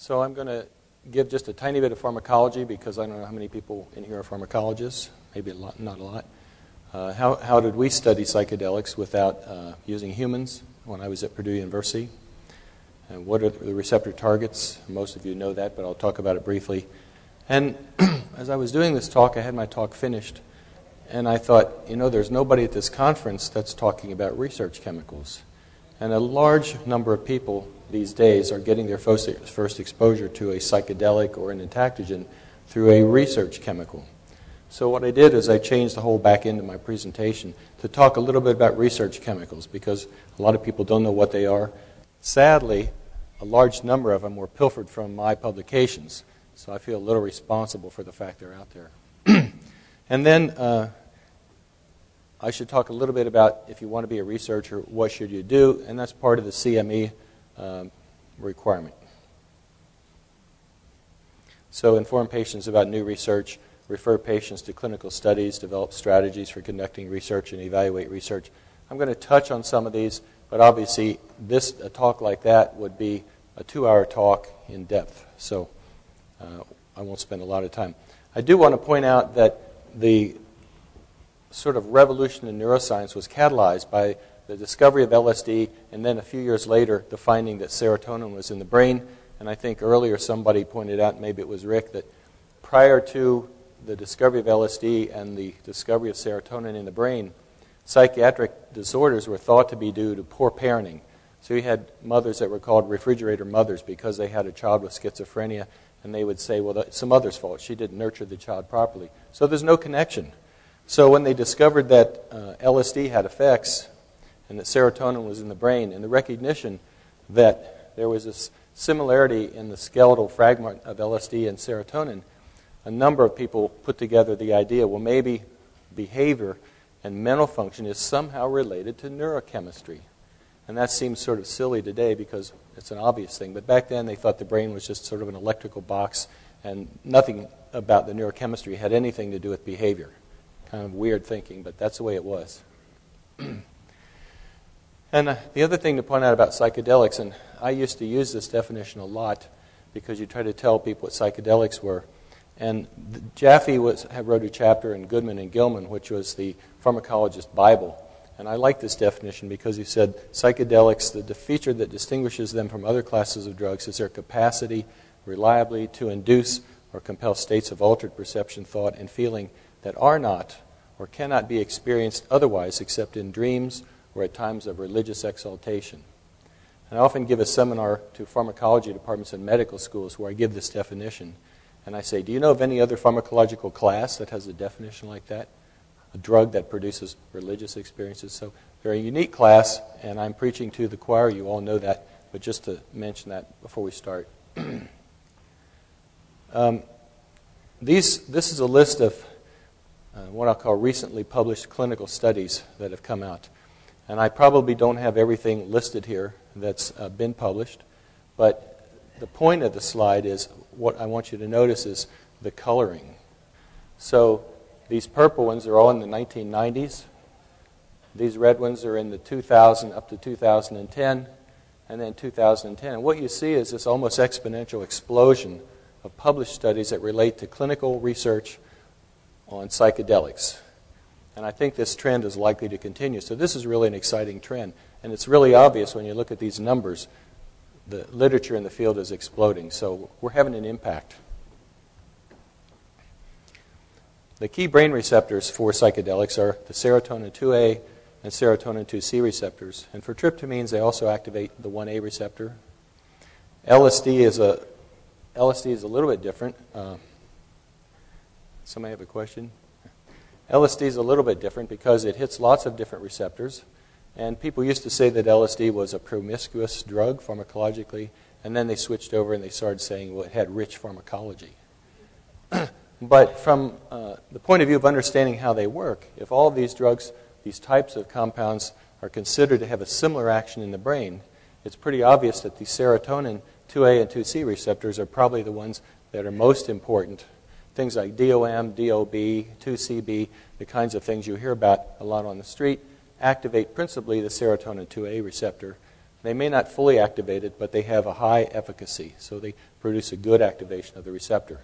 So I'm going to give just a tiny bit of pharmacology because I don't know how many people in here are pharmacologists, maybe a lot, not a lot. Uh, how, how did we study psychedelics without uh, using humans when I was at Purdue University? And what are the receptor targets? Most of you know that, but I'll talk about it briefly. And as I was doing this talk, I had my talk finished, and I thought, you know, there's nobody at this conference that's talking about research chemicals. And a large number of people these days are getting their first, exposure to a psychedelic or an entactogen through a research chemical. So what I did is I changed the whole back end of my presentation to talk a little bit about research chemicals because a lot of people don't know what they are. Sadly, a large number of them were pilfered from my publications. So I feel a little responsible for the fact they're out there. and then uh, I should talk a little bit about if you want to be a researcher, what should you do? And that's part of the CME um, requirement. So inform patients about new research, refer patients to clinical studies, develop strategies for conducting research, and evaluate research. I'm going to touch on some of these, but obviously this a talk like that would be a two-hour talk in depth. So uh, I won't spend a lot of time. I do want to point out that the sort of revolution in neuroscience was catalyzed by the discovery of LSD, and then a few years later, the finding that serotonin was in the brain. And I think earlier somebody pointed out, maybe it was Rick, that prior to the discovery of LSD and the discovery of serotonin in the brain, psychiatric disorders were thought to be due to poor parenting. So you had mothers that were called refrigerator mothers because they had a child with schizophrenia and they would say, well, it's some mother's fault. She didn't nurture the child properly. So there's no connection. So when they discovered that uh, LSD had effects and that serotonin was in the brain, and the recognition that there was this similarity in the skeletal fragment of LSD and serotonin, a number of people put together the idea well, maybe behavior and mental function is somehow related to neurochemistry. And that seems sort of silly today because it's an obvious thing. But back then they thought the brain was just sort of an electrical box and nothing about the neurochemistry had anything to do with behavior. Kind of weird thinking, but that's the way it was. and uh, the other thing to point out about psychedelics, and I used to use this definition a lot because you try to tell people what psychedelics were. And Jaffe was, wrote a chapter in Goodman and Gilman, which was the pharmacologist Bible. And I like this definition because he said psychedelics, the, the feature that distinguishes them from other classes of drugs is their capacity reliably to induce or compel states of altered perception, thought, and feeling that are not or cannot be experienced otherwise except in dreams or at times of religious exaltation. And I often give a seminar to pharmacology departments in medical schools where I give this definition. And I say, Do you know of any other pharmacological class that has a definition like that? a drug that produces religious experiences. So they're a unique class, and I'm preaching to the choir. You all know that, but just to mention that before we start. um, these, this is a list of uh, what I'll call recently published clinical studies that have come out. And I probably don't have everything listed here that's uh, been published, but the point of the slide is what I want you to notice is the coloring. So these purple ones are all in the 1990s. These red ones are in the 2000 up to 2010, and then 2010. And what you see is this almost exponential explosion of published studies that relate to clinical research on psychedelics. And I think this trend is likely to continue. So this is really an exciting trend. And it's really obvious when you look at these numbers. The literature in the field is exploding. So we're having an impact. The key brain receptors for psychedelics are the serotonin 2A and serotonin 2C receptors. And for tryptamines, they also activate the 1A receptor. LSD is a LSD is a little bit different. Uh, somebody have a question? LSD is a little bit different because it hits lots of different receptors. And people used to say that LSD was a promiscuous drug pharmacologically, and then they switched over and they started saying, well, it had rich pharmacology. But from uh, the point of view of understanding how they work, if all of these drugs, these types of compounds, are considered to have a similar action in the brain, it's pretty obvious that the serotonin 2A and 2C receptors are probably the ones that are most important. Things like DOM, DOB, 2CB, the kinds of things you hear about a lot on the street, activate principally the serotonin 2A receptor. They may not fully activate it, but they have a high efficacy, so they produce a good activation of the receptor.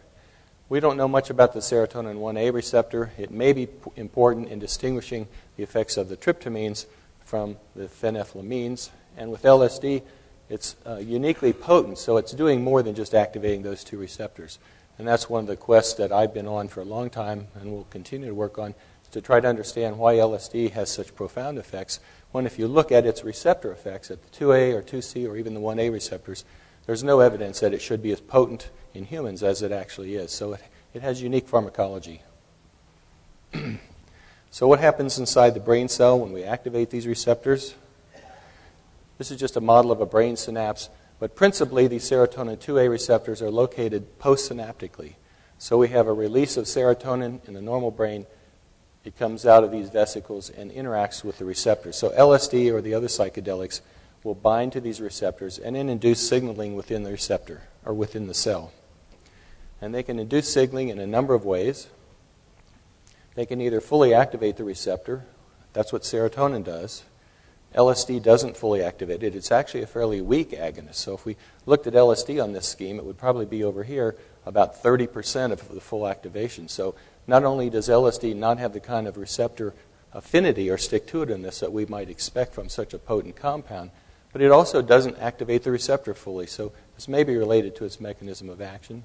We don't know much about the serotonin 1A receptor. It may be important in distinguishing the effects of the tryptamines from the phenethylamines. And with LSD, it's uh, uniquely potent, so it's doing more than just activating those two receptors. And that's one of the quests that I've been on for a long time and will continue to work on to try to understand why LSD has such profound effects. When, if you look at its receptor effects at the 2A or 2C or even the 1A receptors, there's no evidence that it should be as potent in humans as it actually is. So it, it has unique pharmacology. so, what happens inside the brain cell when we activate these receptors? This is just a model of a brain synapse, but principally these serotonin 2A receptors are located postsynaptically. So, we have a release of serotonin in the normal brain. It comes out of these vesicles and interacts with the receptors. So, LSD or the other psychedelics will bind to these receptors and then induce signaling within the receptor or within the cell. And they can induce signaling in a number of ways. They can either fully activate the receptor, that's what serotonin does. LSD doesn't fully activate it. It's actually a fairly weak agonist. So if we looked at LSD on this scheme, it would probably be over here about 30% of the full activation. So not only does LSD not have the kind of receptor affinity or stick to itiveness that we might expect from such a potent compound, but it also doesn't activate the receptor fully. So this may be related to its mechanism of action.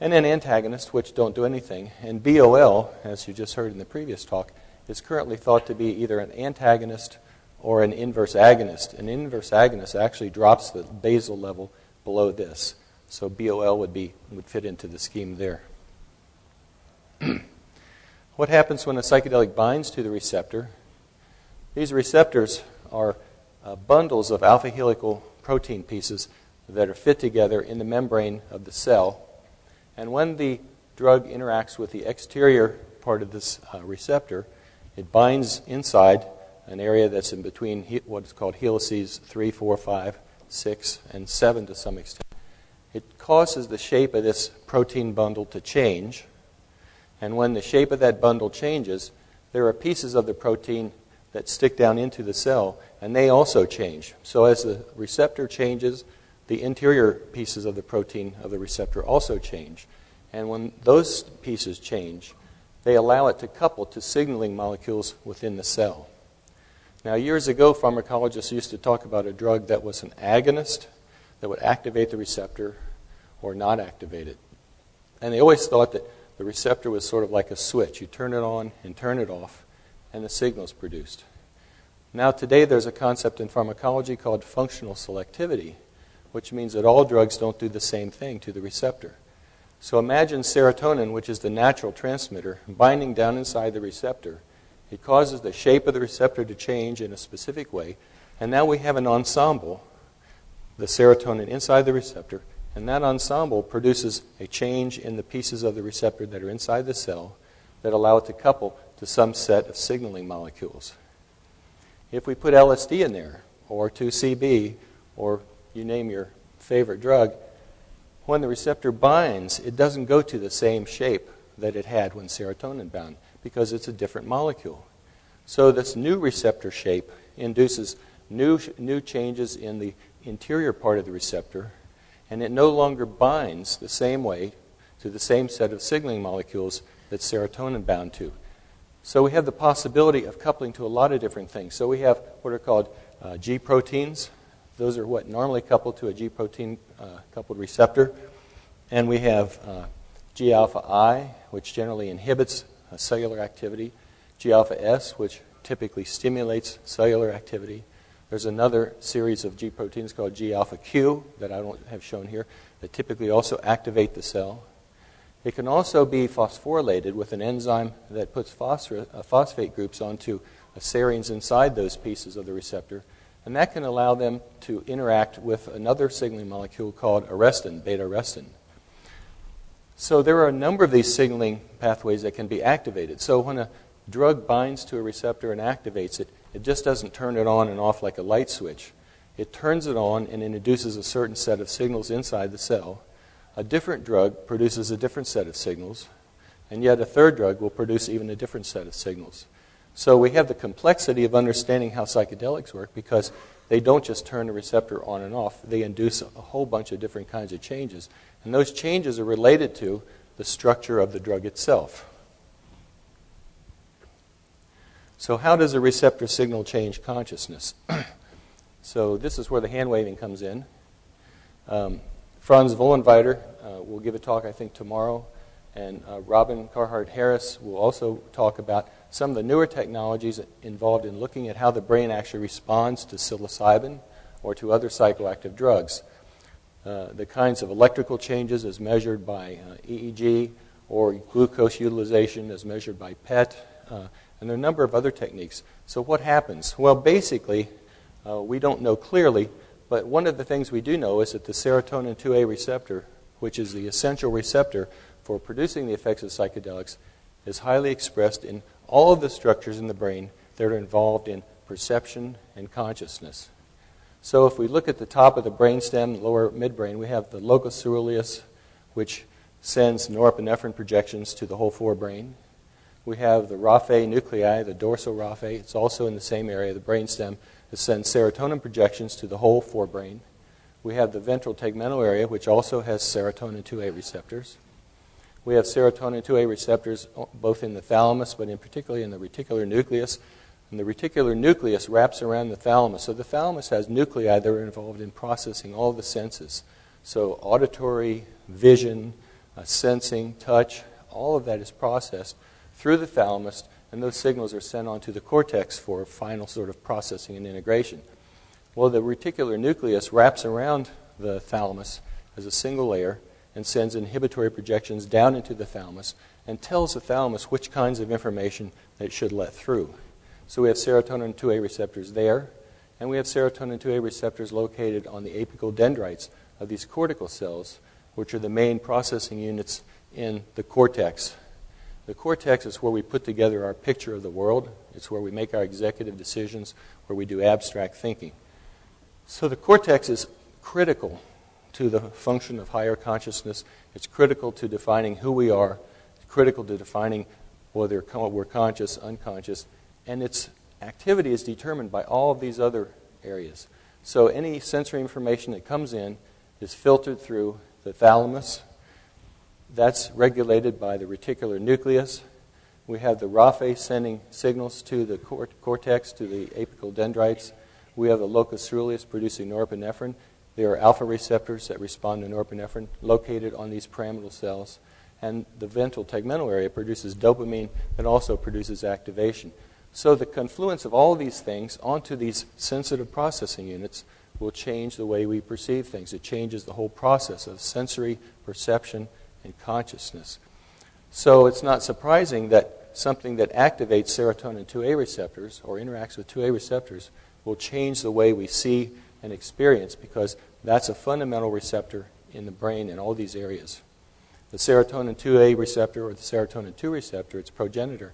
And then antagonists, which don't do anything. And BOL, as you just heard in the previous talk, is currently thought to be either an antagonist or an inverse agonist. An inverse agonist actually drops the basal level below this. So BOL would, be, would fit into the scheme there. what happens when a psychedelic binds to the receptor? These receptors are uh, bundles of alpha helical protein pieces that are fit together in the membrane of the cell. And when the drug interacts with the exterior part of this uh, receptor, it binds inside an area that's in between what's called helices 3, 4, 5, 6, and 7 to some extent. It causes the shape of this protein bundle to change. And when the shape of that bundle changes, there are pieces of the protein that stick down into the cell, and they also change. So as the receptor changes, the interior pieces of the protein of the receptor also change. And when those pieces change, they allow it to couple to signaling molecules within the cell. Now, years ago, pharmacologists used to talk about a drug that was an agonist that would activate the receptor or not activate it. And they always thought that the receptor was sort of like a switch. You turn it on and turn it off, and the signal is produced. Now, today, there's a concept in pharmacology called functional selectivity, which means that all drugs don't do the same thing to the receptor. So imagine serotonin, which is the natural transmitter, binding down inside the receptor. It causes the shape of the receptor to change in a specific way. And now we have an ensemble, the serotonin inside the receptor, and that ensemble produces a change in the pieces of the receptor that are inside the cell that allow it to couple to some set of signaling molecules. If we put LSD in there, or 2CB, or you name your favorite drug, when the receptor binds, it doesn't go to the same shape that it had when serotonin bound because it's a different molecule. So, this new receptor shape induces new, new changes in the interior part of the receptor, and it no longer binds the same way to the same set of signaling molecules that serotonin bound to. So, we have the possibility of coupling to a lot of different things. So, we have what are called uh, G proteins, those are what normally coupled to a G protein uh, coupled receptor. And we have uh, G alpha I, which generally inhibits uh, cellular activity, G alpha S, which typically stimulates cellular activity. There's another series of G proteins called G alpha Q that I don't have shown here that typically also activate the cell. It can also be phosphorylated with an enzyme that puts phosphor- uh, phosphate groups onto serines inside those pieces of the receptor and that can allow them to interact with another signaling molecule called arrestin, beta arrestin. So there are a number of these signaling pathways that can be activated. So when a drug binds to a receptor and activates it, it just doesn't turn it on and off like a light switch. It turns it on and it induces a certain set of signals inside the cell. A different drug produces a different set of signals, and yet a third drug will produce even a different set of signals. So we have the complexity of understanding how psychedelics work because they don't just turn the receptor on and off, they induce a whole bunch of different kinds of changes. And those changes are related to the structure of the drug itself. So, how does a receptor signal change consciousness? so, this is where the hand waving comes in. Um, Franz Vollenweider uh, will give a talk, I think, tomorrow, and uh, Robin Carhart Harris will also talk about some of the newer technologies involved in looking at how the brain actually responds to psilocybin or to other psychoactive drugs. Uh, the kinds of electrical changes as measured by uh, EEG or glucose utilization as measured by PET, uh, and there are a number of other techniques. So, what happens? Well, basically, uh, we don't know clearly, but one of the things we do know is that the serotonin 2A receptor, which is the essential receptor for producing the effects of psychedelics, is highly expressed in all of the structures in the brain that are involved in perception and consciousness. So if we look at the top of the brainstem, lower midbrain, we have the locus coeruleus, which sends norepinephrine projections to the whole forebrain. We have the raphe nuclei, the dorsal raphe. It's also in the same area, the brainstem, that sends serotonin projections to the whole forebrain. We have the ventral tegmental area, which also has serotonin 2A receptors. We have serotonin 2A receptors both in the thalamus, but in particularly in the reticular nucleus, and the reticular nucleus wraps around the thalamus. So the thalamus has nuclei that are involved in processing all the senses. So auditory, vision, uh, sensing, touch, all of that is processed through the thalamus, and those signals are sent on to the cortex for final sort of processing and integration. Well, the reticular nucleus wraps around the thalamus as a single layer and sends inhibitory projections down into the thalamus and tells the thalamus which kinds of information it should let through. So we have serotonin 2A receptors there, and we have serotonin 2A receptors located on the apical dendrites of these cortical cells, which are the main processing units in the cortex. The cortex is where we put together our picture of the world. It's where we make our executive decisions, where we do abstract thinking. So the cortex is critical to the function of higher consciousness. It's critical to defining who we are. It's critical to defining whether we're conscious, unconscious, and its activity is determined by all of these other areas. So any sensory information that comes in is filtered through the thalamus. That's regulated by the reticular nucleus. We have the raphe sending signals to the cortex, to the apical dendrites. We have the locus coeruleus producing norepinephrine. There are alpha receptors that respond to norepinephrine located on these pyramidal cells. And the ventral tegmental area produces dopamine that also produces activation. So the confluence of all of these things onto these sensitive processing units will change the way we perceive things. It changes the whole process of sensory perception and consciousness. So it's not surprising that something that activates serotonin 2A receptors or interacts with 2A receptors will change the way we see and experience because that's a fundamental receptor in the brain in all these areas. The serotonin 2A receptor or the serotonin 2 receptor, its progenitor,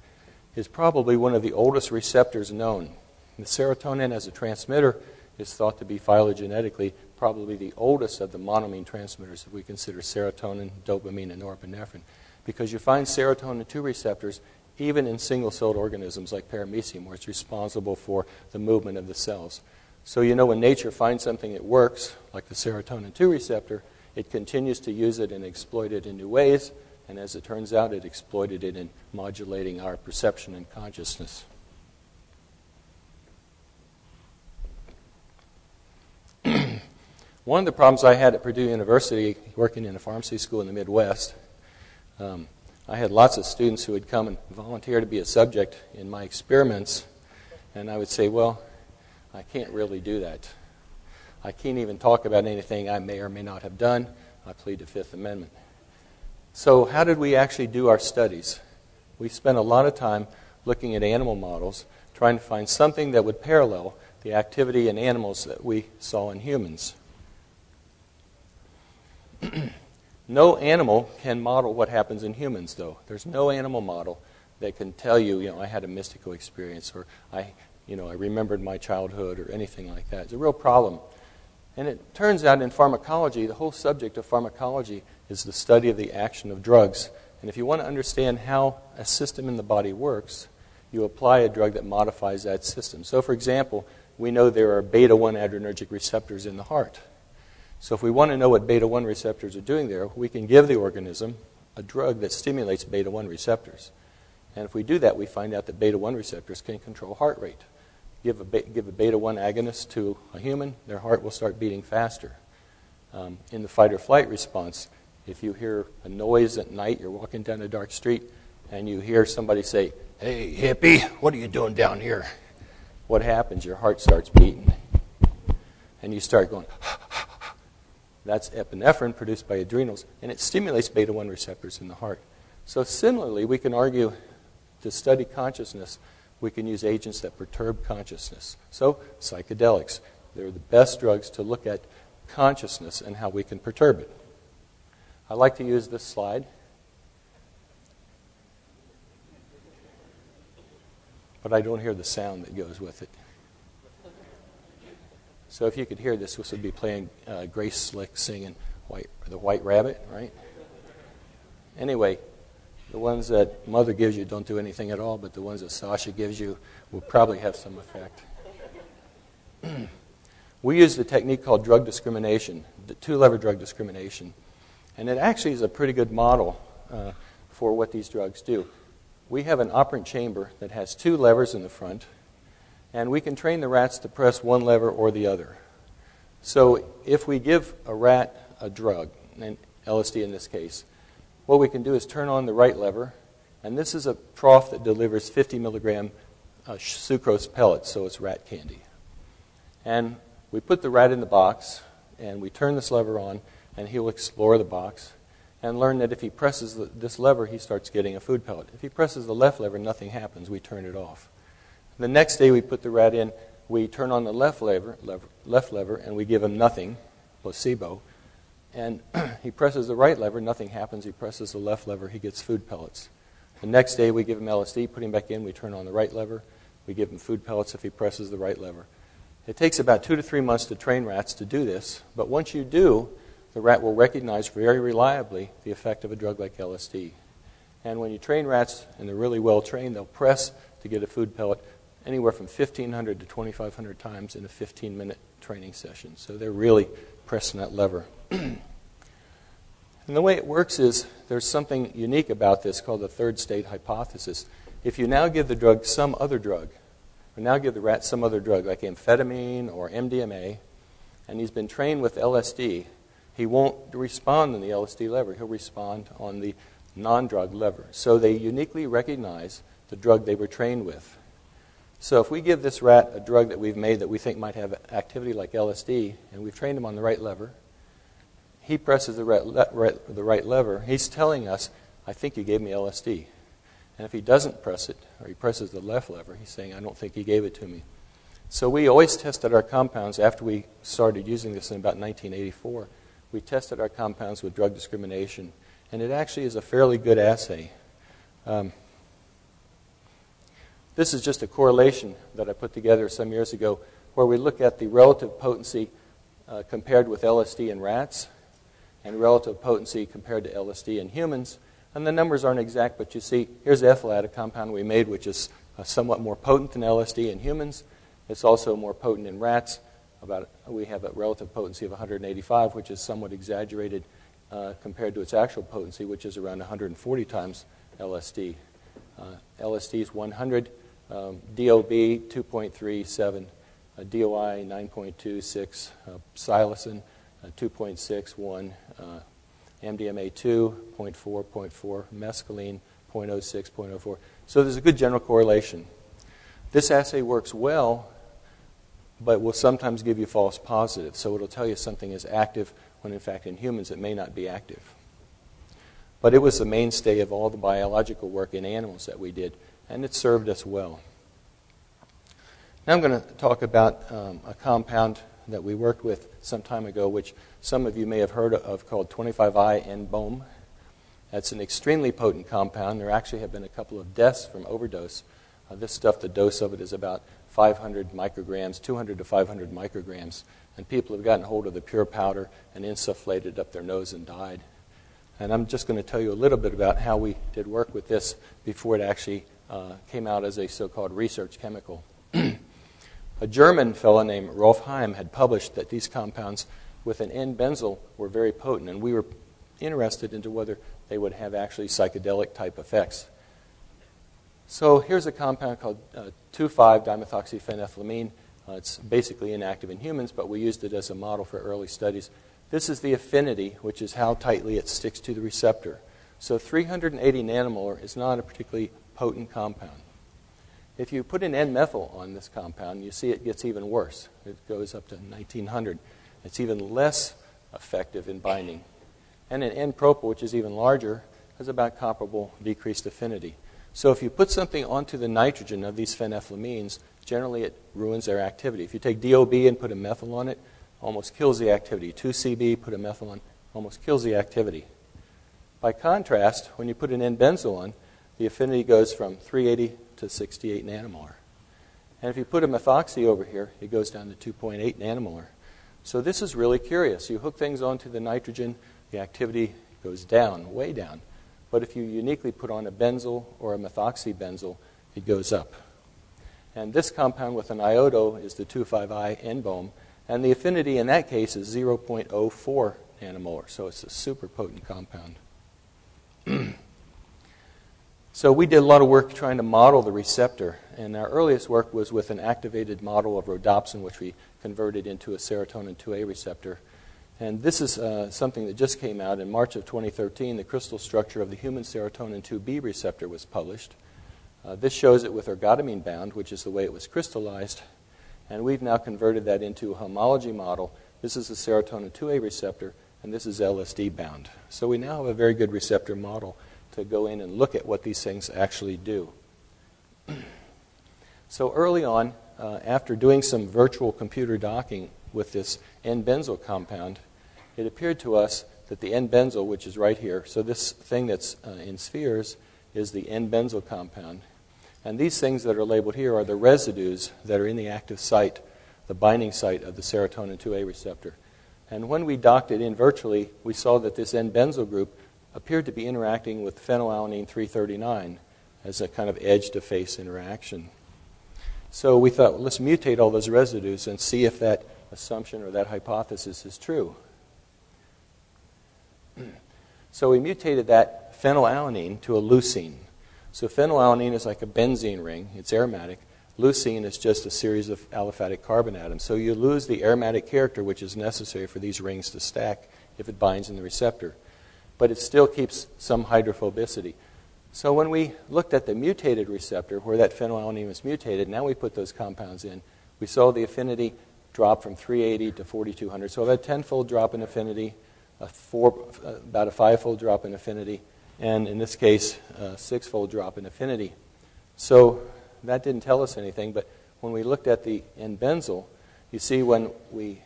is probably one of the oldest receptors known. The serotonin as a transmitter is thought to be phylogenetically probably the oldest of the monoamine transmitters if we consider serotonin, dopamine, and norepinephrine. Because you find serotonin 2 receptors even in single celled organisms like paramecium, where it's responsible for the movement of the cells. So, you know, when nature finds something that works, like the serotonin 2 receptor, it continues to use it and exploit it in new ways and as it turns out, it exploited it in modulating our perception and consciousness. One of the problems I had at Purdue University, working in a pharmacy school in the Midwest, um, I had lots of students who would come and volunteer to be a subject in my experiments, and I would say, Well, I can't really do that. I can't even talk about anything I may or may not have done. I plead the Fifth Amendment. So, how did we actually do our studies? We spent a lot of time looking at animal models, trying to find something that would parallel the activity in animals that we saw in humans. no animal can model what happens in humans, though. There's no animal model that can tell you, you know, I had a mystical experience or I, you know, I remembered my childhood or anything like that. It's a real problem. And it turns out in pharmacology, the whole subject of pharmacology is the study of the action of drugs. And if you want to understand how a system in the body works, you apply a drug that modifies that system. So, for example, we know there are beta 1 adrenergic receptors in the heart. So, if we want to know what beta 1 receptors are doing there, we can give the organism a drug that stimulates beta 1 receptors. And if we do that, we find out that beta 1 receptors can control heart rate. Give a, give a beta 1 agonist to a human, their heart will start beating faster. Um, in the fight or flight response, if you hear a noise at night, you're walking down a dark street, and you hear somebody say, Hey, hippie, what are you doing down here? What happens? Your heart starts beating. And you start going, That's epinephrine produced by adrenals, and it stimulates beta 1 receptors in the heart. So, similarly, we can argue to study consciousness, we can use agents that perturb consciousness. So, psychedelics, they're the best drugs to look at consciousness and how we can perturb it. I like to use this slide. But I don't hear the sound that goes with it. So if you could hear this, this would be playing uh, Grace Slick singing White, the White Rabbit, right? Anyway, the ones that Mother gives you don't do anything at all, but the ones that Sasha gives you will probably have some effect. we use the technique called drug discrimination, the two lever drug discrimination. And it actually is a pretty good model uh, for what these drugs do. We have an operant chamber that has two levers in the front, and we can train the rats to press one lever or the other. So if we give a rat a drug, and LSD in this case, what we can do is turn on the right lever, and this is a trough that delivers 50 milligram uh, sucrose pellets, so it's rat candy. And we put the rat in the box, and we turn this lever on, and he'll explore the box and learn that if he presses the, this lever, he starts getting a food pellet. If he presses the left lever, nothing happens. We turn it off. The next day, we put the rat in. We turn on the left lever, lever left lever, and we give him nothing, placebo. And he presses the right lever, nothing happens. He presses the left lever, he gets food pellets. The next day, we give him LSD, put him back in. We turn on the right lever. We give him food pellets if he presses the right lever. It takes about two to three months to train rats to do this, but once you do, the rat will recognize very reliably the effect of a drug like LSD. And when you train rats and they're really well trained, they'll press to get a food pellet anywhere from 1,500 to 2,500 times in a 15 minute training session. So they're really pressing that lever. and the way it works is there's something unique about this called the third state hypothesis. If you now give the drug some other drug, or now give the rat some other drug like amphetamine or MDMA, and he's been trained with LSD, he won't respond on the LSD lever. He'll respond on the non drug lever. So they uniquely recognize the drug they were trained with. So if we give this rat a drug that we've made that we think might have activity like LSD, and we've trained him on the right lever, he presses the right, le- right, the right lever. He's telling us, I think you gave me LSD. And if he doesn't press it, or he presses the left lever, he's saying, I don't think he gave it to me. So we always tested our compounds after we started using this in about 1984 we tested our compounds with drug discrimination, and it actually is a fairly good assay. Um, this is just a correlation that I put together some years ago where we look at the relative potency uh, compared with LSD in rats and relative potency compared to LSD in humans. And the numbers aren't exact, but you see, here's EFLAT, a compound we made which is uh, somewhat more potent than LSD in humans. It's also more potent in rats about we have a relative potency of 185, which is somewhat exaggerated uh, compared to its actual potency, which is around 140 times LSD. Uh, LSD is 100, um, DOB 2.37, uh, DOI 9.26, uh, psilocin uh, 2.61, uh, MDMA 2.4.4, mescaline 0.06, 0.04. So there's a good general correlation. This assay works well but will sometimes give you false positives. So it'll tell you something is active when in fact in humans it may not be active. But it was the mainstay of all the biological work in animals that we did, and it served us well. Now I'm going to talk about um, a compound that we worked with some time ago, which some of you may have heard of called 25I-N-BOMe. That's an extremely potent compound. There actually have been a couple of deaths from overdose. Uh, this stuff, the dose of it is about 500 micrograms, 200 to 500 micrograms. And people have gotten hold of the pure powder and insufflated up their nose and died. And I'm just going to tell you a little bit about how we did work with this before it actually uh, came out as a so called research chemical. A German fellow named Rolf Heim had published that these compounds with an N-benzyl were very potent, and we were interested into whether they would have actually psychedelic type effects. So here's a compound called uh, 2,5-dimethoxyphenethylamine. Uh, it's basically inactive in humans, but we used it as a model for early studies. This is the affinity, which is how tightly it sticks to the receptor. So 380 nanomolar is not a particularly potent compound. If you put an N-methyl on this compound, you see it gets even worse. It goes up to 1900. It's even less effective in binding. And an N-propyl, which is even larger, has about comparable decreased affinity. So if you put something onto the nitrogen of these phenethylamines, generally it ruins their activity. If you take DOB and put a methyl on it, almost kills the activity. 2CB, put a methyl on, almost kills the activity. By contrast, when you put an N-benzyl on, the affinity goes from 380 to 68 nanomolar. And if you put a methoxy over here, it goes down to 2.8 nanomolar. So this is really curious. You hook things onto the nitrogen, the activity goes down, way down. But if you uniquely put on a benzyl or a methoxy benzyl, it goes up. And this compound with an iodo is the 2,5-I N-BOM, and the affinity in that case is 0.04 nanomolar, so it's a super potent compound. so we did a lot of work trying to model the receptor, and our earliest work was with an activated model of rhodopsin, which we converted into a serotonin 2A receptor. And this is uh, something that just came out in March of 2013. The crystal structure of the human serotonin 2B receptor was published. Uh, this shows it with ergotamine bound, which is the way it was crystallized. And we've now converted that into a homology model. This is the serotonin 2A receptor, and this is LSD bound. So we now have a very good receptor model to go in and look at what these things actually do. so early on, uh, after doing some virtual computer docking with this N-benzyl compound, it appeared to us that the N-benzyl, which is right here, so this thing that's uh, in spheres is the N-benzyl compound. And these things that are labeled here are the residues that are in the active site, the binding site of the serotonin 2A receptor. And when we docked it in virtually, we saw that this N-benzyl group appeared to be interacting with phenylalanine 339 as a kind of edge to face interaction. So we thought, well, let's mutate all those residues and see if that assumption or that hypothesis is true. so we mutated that phenylalanine to a leucine. So phenylalanine is like a benzene ring, it's aromatic. Leucine is just a series of aliphatic carbon atoms. So you lose the aromatic character which is necessary for these rings to stack if it binds in the receptor. But it still keeps some hydrophobicity. So when we looked at the mutated receptor where that phenylalanine was mutated, now we put those compounds in, we saw the affinity drop from 380 to 4200. So about a tenfold drop in affinity, a four, about a fivefold drop in affinity, and in this case, a sixfold drop in affinity. So that didn't tell us anything, but when we looked at the N-benzyl, you see when we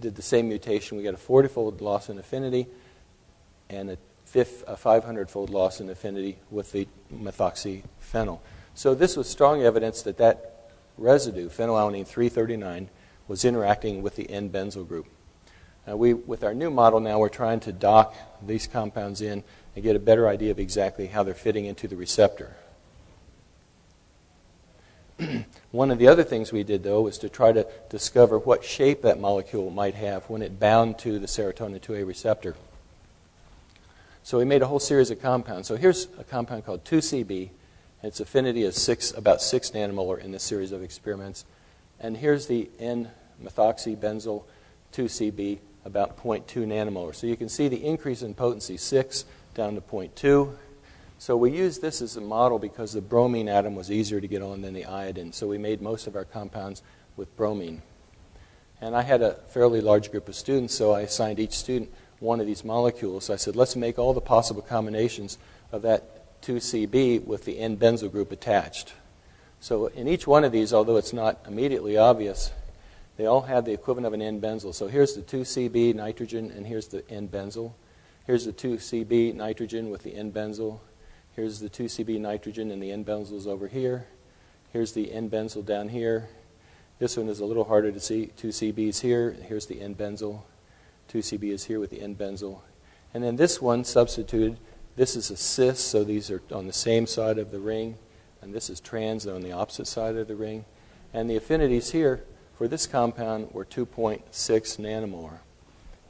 did the same mutation, we got a 40-fold loss in affinity and a, fifth, a 500-fold loss in affinity with the methoxyphenyl. So this was strong evidence that that residue, phenylalanine 339, was interacting with the N-benzyl group. Uh, we, with our new model now, we're trying to dock these compounds in and get a better idea of exactly how they're fitting into the receptor. One of the other things we did, though, was to try to discover what shape that molecule might have when it bound to the serotonin 2A receptor. So we made a whole series of compounds. So here's a compound called 2CB. Its affinity is six, about 6 nanomolar in this series of experiments. And here's the N-methoxybenzyl 2CB, about 0.2 nanomolar. So you can see the increase in potency, 6 down to 0.2. So we used this as a model because the bromine atom was easier to get on than the iodine. So we made most of our compounds with bromine. And I had a fairly large group of students, so I assigned each student one of these molecules. I said, let's make all the possible combinations of that 2CB with the N-benzyl group attached. So in each one of these, although it's not immediately obvious, they all have the equivalent of an N-benzyl. So here's the 2CB nitrogen, and here's the N-benzyl. Here's the 2CB nitrogen with the N-benzyl. Here's the 2CB nitrogen, and the N-benzyl is over here. Here's the N-benzyl down here. This one is a little harder to see. 2CB is here. Here's the N-benzyl. 2CB is here with the N-benzyl. And then this one substituted. This is a cis, so these are on the same side of the ring and this is trans they're on the opposite side of the ring. And the affinities here for this compound were 2.6 nanomolar.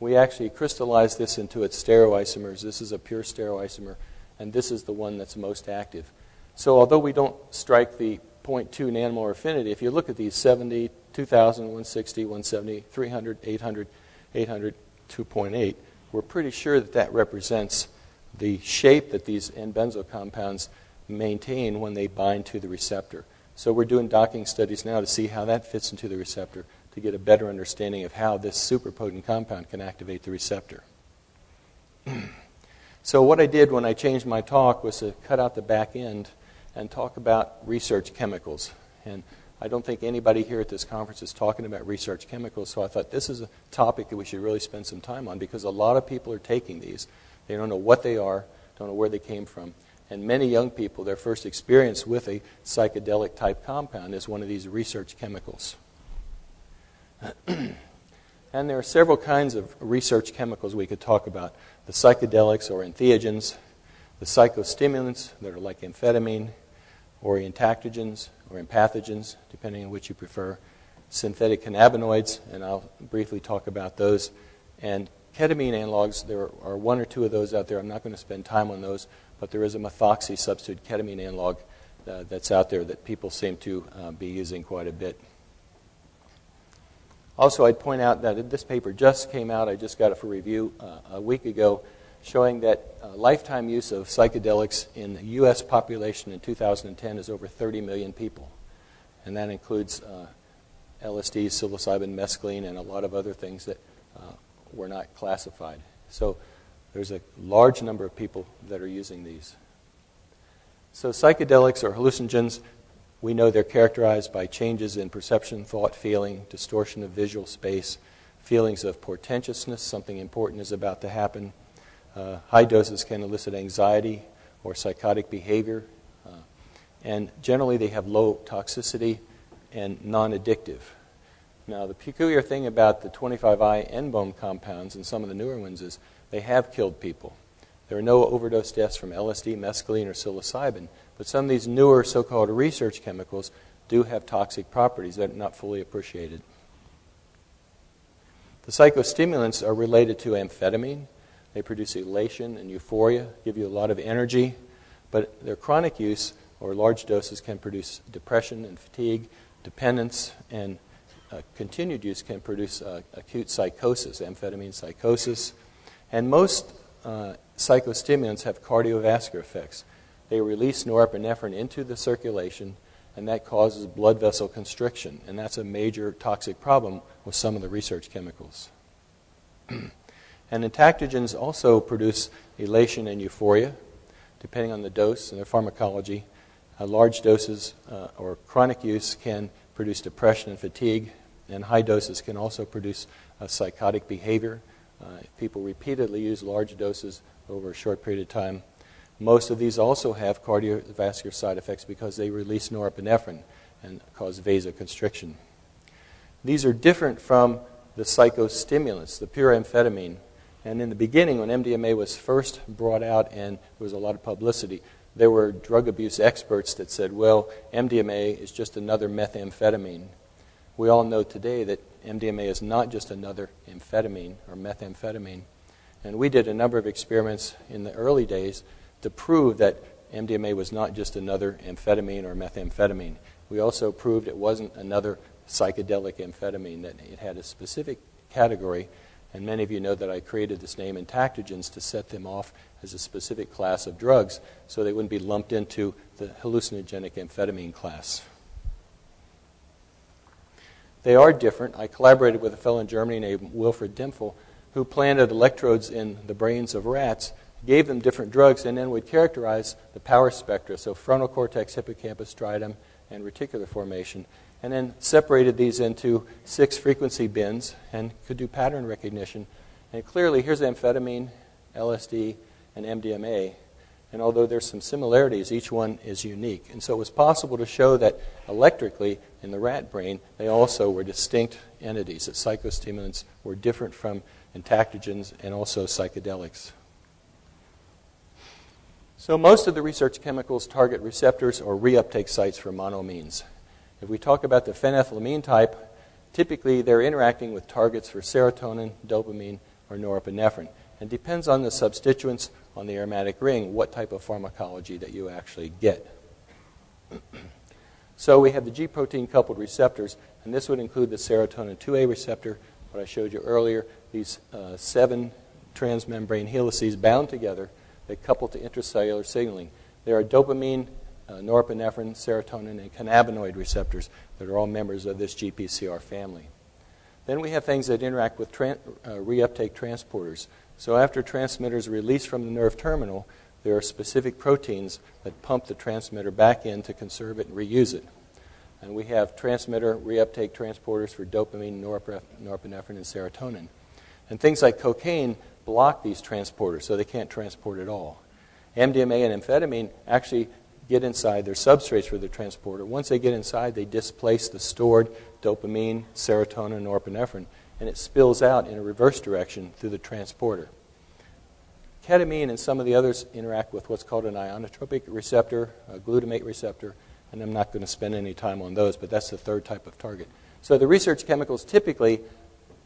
We actually crystallized this into its stereoisomers. This is a pure stereoisomer, and this is the one that's most active. So although we don't strike the 0.2 nanomolar affinity, if you look at these 70, 2000, 160, 170, 300, 800, 800, 2.8, we're pretty sure that that represents the shape that these N-benzyl compounds maintain when they bind to the receptor. So we're doing docking studies now to see how that fits into the receptor to get a better understanding of how this superpotent compound can activate the receptor. so what I did when I changed my talk was to cut out the back end and talk about research chemicals. And I don't think anybody here at this conference is talking about research chemicals, so I thought this is a topic that we should really spend some time on because a lot of people are taking these. They don't know what they are, don't know where they came from. And many young people, their first experience with a psychedelic type compound is one of these research chemicals. and there are several kinds of research chemicals we could talk about the psychedelics or entheogens, the psychostimulants that are like amphetamine, or entactogens or pathogens, depending on which you prefer, synthetic cannabinoids, and I'll briefly talk about those, and ketamine analogs. There are one or two of those out there. I'm not going to spend time on those, but there is a methoxy substitute ketamine analog uh, that's out there that people seem to uh, be using quite a bit. Also, I'd point out that this paper just came out. I just got it for review uh, a week ago showing that uh, lifetime use of psychedelics in the U.S. population in 2010 is over 30 million people. And that includes uh, LSD, psilocybin, mescaline, and a lot of other things that uh, were not classified. So there's a large number of people that are using these. So psychedelics or hallucinogens, we know they're characterized by changes in perception, thought, feeling, distortion of visual space, feelings of portentousness, something important is about to happen, uh, high doses can elicit anxiety or psychotic behavior, uh, and generally they have low toxicity and non addictive. Now, the peculiar thing about the 25I N-BOM compounds and some of the newer ones is they have killed people. There are no overdose deaths from LSD, mescaline, or psilocybin, but some of these newer so called research chemicals do have toxic properties that are not fully appreciated. The psychostimulants are related to amphetamine, they produce elation and euphoria, give you a lot of energy, but their chronic use or large doses can produce depression and fatigue, dependence, and uh, continued use can produce uh, acute psychosis, amphetamine psychosis. And most uh, psychostimulants have cardiovascular effects. They release norepinephrine into the circulation, and that causes blood vessel constriction. And that's a major toxic problem with some of the research chemicals. And entactogens also produce elation and euphoria, depending on the dose and their pharmacology. Uh, large doses uh, or chronic use can produce depression and fatigue, and high doses can also produce psychotic behavior. Uh, if people repeatedly use large doses over a short period of time, most of these also have cardiovascular side effects because they release norepinephrine and cause vasoconstriction. These are different from the psychostimulants, the pure amphetamine, and in the beginning, when MDMA was first brought out and there was a lot of publicity, there were drug abuse experts that said, well, MDMA is just another methamphetamine. We all know today that MDMA is not just another amphetamine or methamphetamine. And we did a number of experiments in the early days to prove that MDMA was not just another amphetamine or methamphetamine. We also proved it wasn't another psychedelic amphetamine, that it had a specific category and many of you know that I created this name entactogens to set them off as a specific class of drugs so they wouldn't be lumped into the hallucinogenic amphetamine class. They are different. I collaborated with a fellow in Germany named Wilfried Dempfel who planted electrodes in the brains of rats, gave them different drugs, and then would characterize the power spectra, so frontal cortex, hippocampus, striatum, and reticular formation, and then separated these into six frequency bins and could do pattern recognition. And clearly, here's amphetamine, LSD, and MDMA. And although there's some similarities, each one is unique. And so it was possible to show that electrically in the rat brain, they also were distinct entities, that psychostimulants were different from entactogens and also psychedelics. So most of the research chemicals target receptors or reuptake sites for monoamines. If we talk about the phenethylamine type, typically they're interacting with targets for serotonin, dopamine, or norepinephrine. And depends on the substituents on the aromatic ring what type of pharmacology that you actually get. so we have the G protein coupled receptors, and this would include the serotonin 2A receptor, what I showed you earlier, these uh, seven transmembrane helices bound together that couple to intracellular signaling. There are dopamine, uh, norepinephrine, serotonin, and cannabinoid receptors that are all members of this GPCR family. Then we have things that interact with uh, reuptake transporters. So after transmitters are released from the nerve terminal, there are specific proteins that pump the transmitter back in to conserve it and reuse it. And we have transmitter reuptake transporters for dopamine, norepinephrine, and serotonin. And things like cocaine block these transporters, so they can't transport at all. MDMA and amphetamine actually get inside their substrates for the transporter. Once they get inside, they displace the stored dopamine, serotonin, norepinephrine, and it spills out in a reverse direction through the transporter. Ketamine and some of the others interact with what's called an ionotropic receptor, a glutamate receptor, and I'm not going to spend any time on those, but that's the third type of target. So the research chemicals typically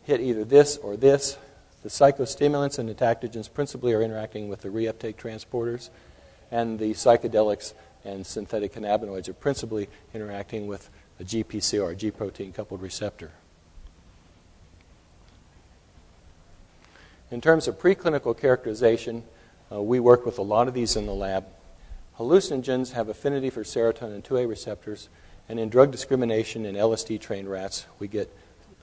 hit either this or this. The psychostimulants and the entactogens principally are interacting with the reuptake transporters, and the psychedelics and synthetic cannabinoids are principally interacting with a GPCR, G protein coupled receptor. In terms of preclinical characterization, uh, we work with a lot of these in the lab. Hallucinogens have affinity for serotonin 2A receptors, and in drug discrimination in LSD trained rats, we get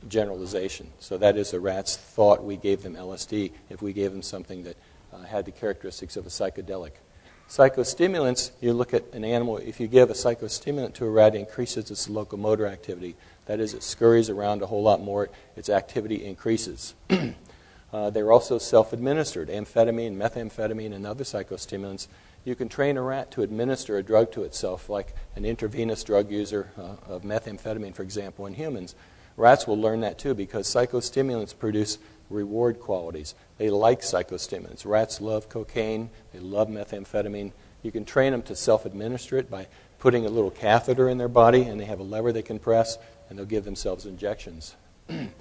generalization. So that is, the rats thought we gave them LSD if we gave them something that uh, had the characteristics of a psychedelic. Psychostimulants, you look at an animal, if you give a psychostimulant to a rat, it increases its locomotor activity. That is, it scurries around a whole lot more, its activity increases. uh, they're also self administered. Amphetamine, methamphetamine, and other psychostimulants. You can train a rat to administer a drug to itself, like an intravenous drug user uh, of methamphetamine, for example, in humans. Rats will learn that too because psychostimulants produce reward qualities. They like psychostimulants. Rats love cocaine, they love methamphetamine. You can train them to self administer it by putting a little catheter in their body, and they have a lever they can press, and they'll give themselves injections. it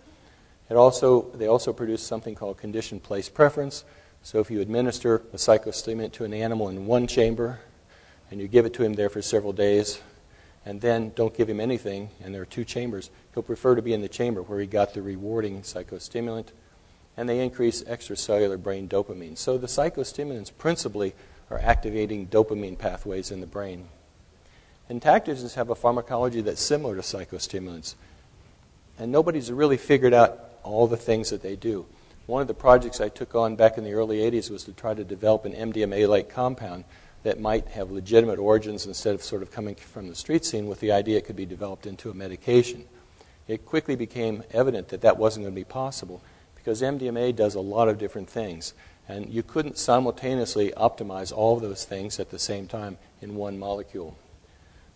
also, they also produce something called conditioned place preference. So if you administer a psychostimulant to an animal in one chamber, and you give it to him there for several days, and then don't give him anything, and there are two chambers, he'll prefer to be in the chamber where he got the rewarding psychostimulant and they increase extracellular brain dopamine. So the psychostimulants principally are activating dopamine pathways in the brain. Entactogens have a pharmacology that's similar to psychostimulants, and nobody's really figured out all the things that they do. One of the projects I took on back in the early 80s was to try to develop an MDMA like compound that might have legitimate origins instead of sort of coming from the street scene with the idea it could be developed into a medication. It quickly became evident that that wasn't going to be possible because MDMA does a lot of different things. And you couldn't simultaneously optimize all of those things at the same time in one molecule.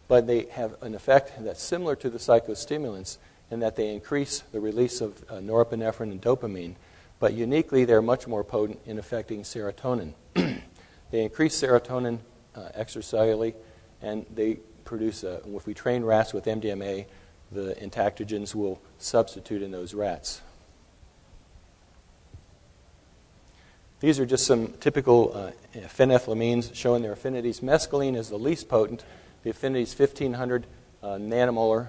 But they have an effect that's similar to the psychostimulants in that they increase the release of uh, norepinephrine and dopamine, but uniquely they're much more potent in affecting serotonin. they increase serotonin uh, extracellularly, and they produce, a, if we train rats with MDMA, the entactogens will substitute in those rats. These are just some typical uh, phenethylamines showing their affinities. Mescaline is the least potent. The affinity is 1500 uh, nanomolar.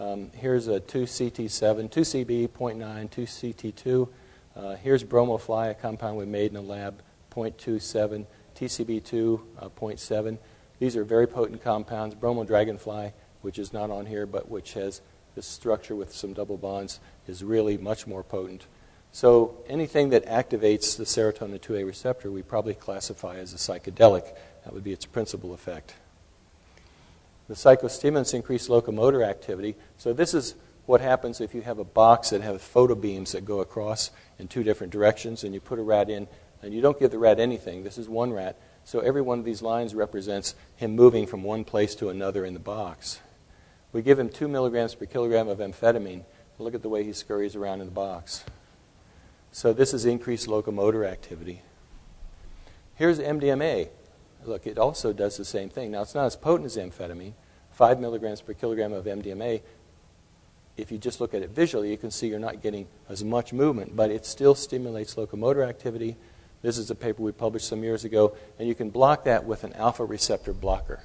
Um, here's a 2CT7, 2CB, 0.9, 2CT2. Uh, here's bromofly, a compound we made in the lab, 0.27, TCB2, uh, 0.7. These are very potent compounds. Bromo dragonfly, which is not on here, but which has this structure with some double bonds, is really much more potent. So anything that activates the serotonin 2A receptor, we probably classify as a psychedelic. That would be its principal effect. The psychostimulants increase locomotor activity. So this is what happens if you have a box that has photobeams that go across in two different directions, and you put a rat in, and you don't give the rat anything. This is one rat. So every one of these lines represents him moving from one place to another in the box. We give him two milligrams per kilogram of amphetamine. Look at the way he scurries around in the box. So this is increased locomotor activity. Here's MDMA. Look, it also does the same thing. Now, it's not as potent as amphetamine, 5 milligrams per kilogram of MDMA, if you just look at it visually, you can see you're not getting as much movement, but it still stimulates locomotor activity. This is a paper we published some years ago, and you can block that with an alpha receptor blocker.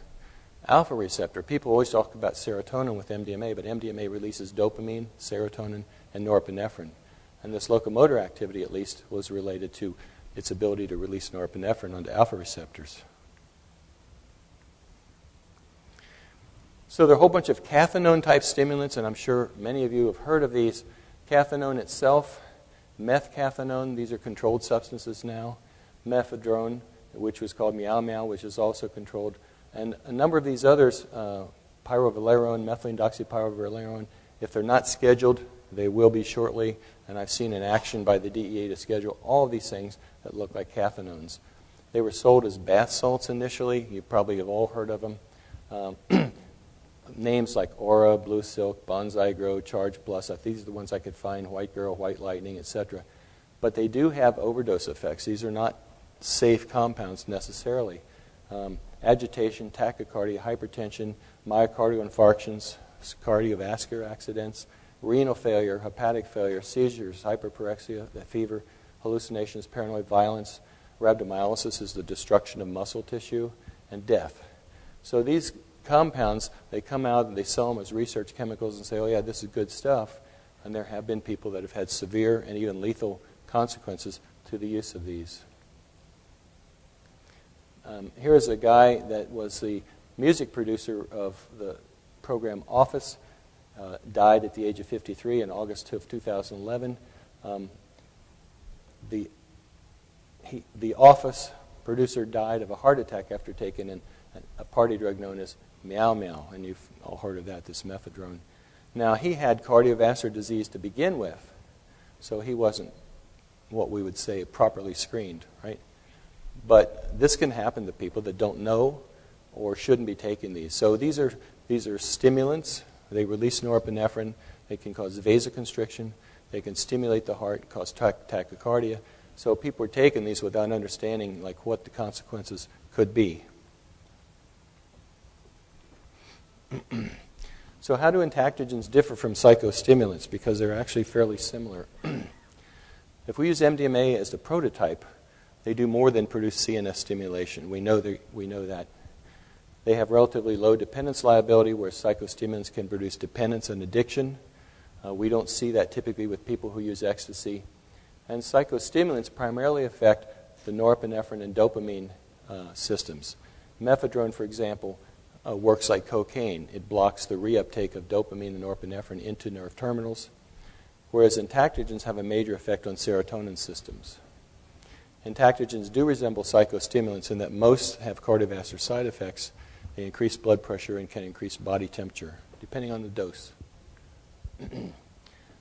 Alpha receptor, people always talk about serotonin with MDMA, but MDMA releases dopamine, serotonin, and norepinephrine. And this locomotor activity, at least, was related to its ability to release norepinephrine onto alpha receptors. So there are a whole bunch of cathinone type stimulants, and I'm sure many of you have heard of these. Cathinone itself, methcathinone, these are controlled substances now. Mephedrone, which was called meow meow, which is also controlled. And a number of these others, uh, pyrovalerone, methylene doxypyrovalerone, if they're not scheduled, they will be shortly. And I've seen an action by the DEA to schedule all of these things that look like cathinones. They were sold as bath salts initially. You probably have all heard of them. Um, names like Aura, Blue Silk, Bonsai Grow, Charge Plus. These are the ones I could find White Girl, White Lightning, etc. But they do have overdose effects. These are not safe compounds necessarily. Um, agitation, tachycardia, hypertension, myocardial infarctions, cardiovascular accidents, renal failure, hepatic failure, seizures, hyperpyrexia, fever, hallucinations, paranoid violence. Rhabdomyolysis is the destruction of muscle tissue, and death. So these compounds, they come out and they sell them as research chemicals and say, oh, yeah, this is good stuff. And there have been people that have had severe and even lethal consequences to the use of these. Um, here is a guy that was the music producer of the program Office, uh, died at the age of 53 in August of 2011. Um, the, he, the Office producer died of a heart attack after taking an, a party drug known as Meow Meow, and you've all heard of that, this mephedrone. Now, he had cardiovascular disease to begin with, so he wasn't what we would say properly screened, right? But this can happen to people that don't know or shouldn't be taking these. So these are, these are stimulants. They release norepinephrine. They can cause vasoconstriction. They can stimulate the heart, cause tachycardia. So people are taking these without understanding like what the consequences could be. so, how do entactogens differ from psychostimulants? Because they're actually fairly similar. if we use MDMA as the prototype, they do more than produce CNS stimulation. We know, we know that. They have relatively low dependence liability, where psychostimulants can produce dependence and addiction. Uh, we don't see that typically with people who use ecstasy. And psychostimulants primarily affect the norepinephrine and dopamine uh, systems. Mephedrone, for example, uh, works like cocaine. It blocks the reuptake of dopamine and norepinephrine into nerve terminals, whereas entactogens have a major effect on serotonin systems. Entactogens do resemble psychostimulants in that most have cardiovascular side effects. They increase blood pressure and can increase body temperature, depending on the dose.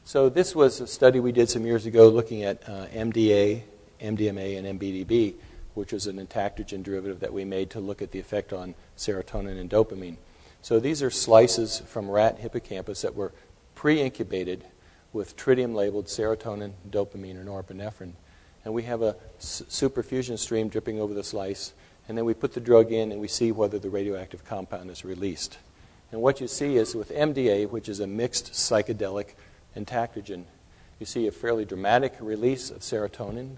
so, this was a study we did some years ago looking at uh, MDA, MDMA, and MBDB which was an entactogen derivative that we made to look at the effect on serotonin and dopamine. So these are slices from rat hippocampus that were pre incubated with tritium labeled serotonin, dopamine, or norepinephrine. And we have a superfusion stream dripping over the slice, and then we put the drug in and we see whether the radioactive compound is released. And what you see is with MDA, which is a mixed psychedelic entactogen, you see a fairly dramatic release of serotonin,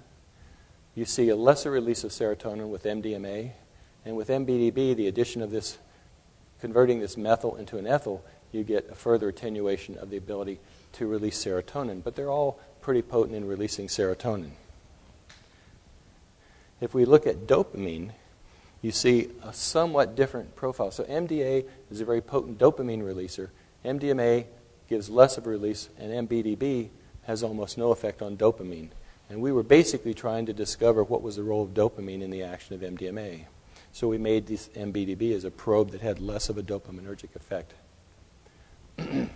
you see a lesser release of serotonin with MDMA. And with MBDB, the addition of this, converting this methyl into an ethyl, you get a further attenuation of the ability to release serotonin. But they're all pretty potent in releasing serotonin. If we look at dopamine, you see a somewhat different profile. So MDA is a very potent dopamine releaser. MDMA gives less of a release, and MBDB has almost no effect on dopamine. And we were basically trying to discover what was the role of dopamine in the action of MDMA. So we made this MBDB as a probe that had less of a dopaminergic effect.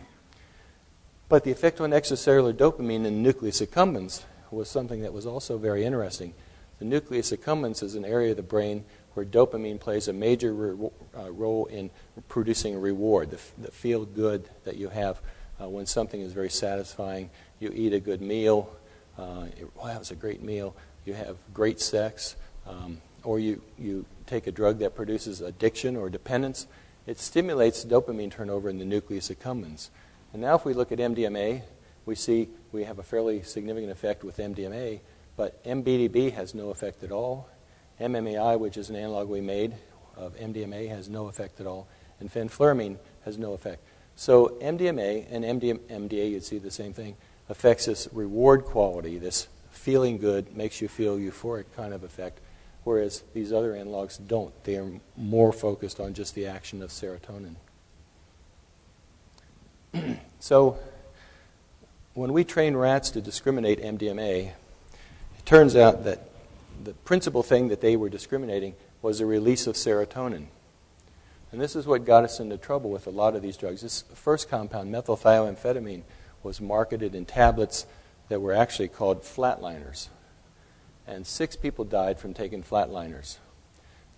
but the effect on extracellular dopamine in nucleus accumbens was something that was also very interesting. The nucleus accumbens is an area of the brain where dopamine plays a major re- uh, role in producing a reward, the, the feel good that you have uh, when something is very satisfying. You eat a good meal, uh, wow, it was a great meal. You have great sex, um, or you, you take a drug that produces addiction or dependence, it stimulates dopamine turnover in the nucleus accumbens. And now, if we look at MDMA, we see we have a fairly significant effect with MDMA, but MBDB has no effect at all. MMAI, which is an analog we made of MDMA, has no effect at all. And fenfluramine has no effect. So MDMA and MDM, MDA, you'd see the same thing, affects this reward quality, this feeling good, makes you feel euphoric kind of effect, whereas these other analogs don't. They are more focused on just the action of serotonin. so when we train rats to discriminate MDMA, it turns out that the principal thing that they were discriminating was the release of serotonin. And this is what got us into trouble with a lot of these drugs. This first compound, methylthioamphetamine, was marketed in tablets that were actually called flatliners. And six people died from taking flatliners.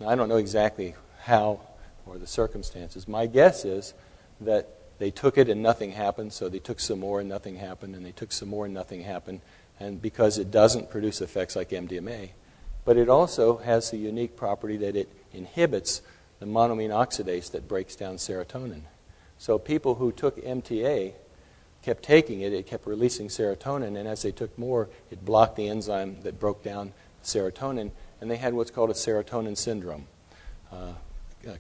Now, I don't know exactly how or the circumstances. My guess is that they took it and nothing happened, so they took some more and nothing happened, and they took some more and nothing happened. And because it doesn't produce effects like MDMA, but it also has the unique property that it inhibits the monoamine oxidase that breaks down serotonin. So people who took MTA kept taking it, it kept releasing serotonin, and as they took more, it blocked the enzyme that broke down serotonin, and they had what's called a serotonin syndrome. Uh,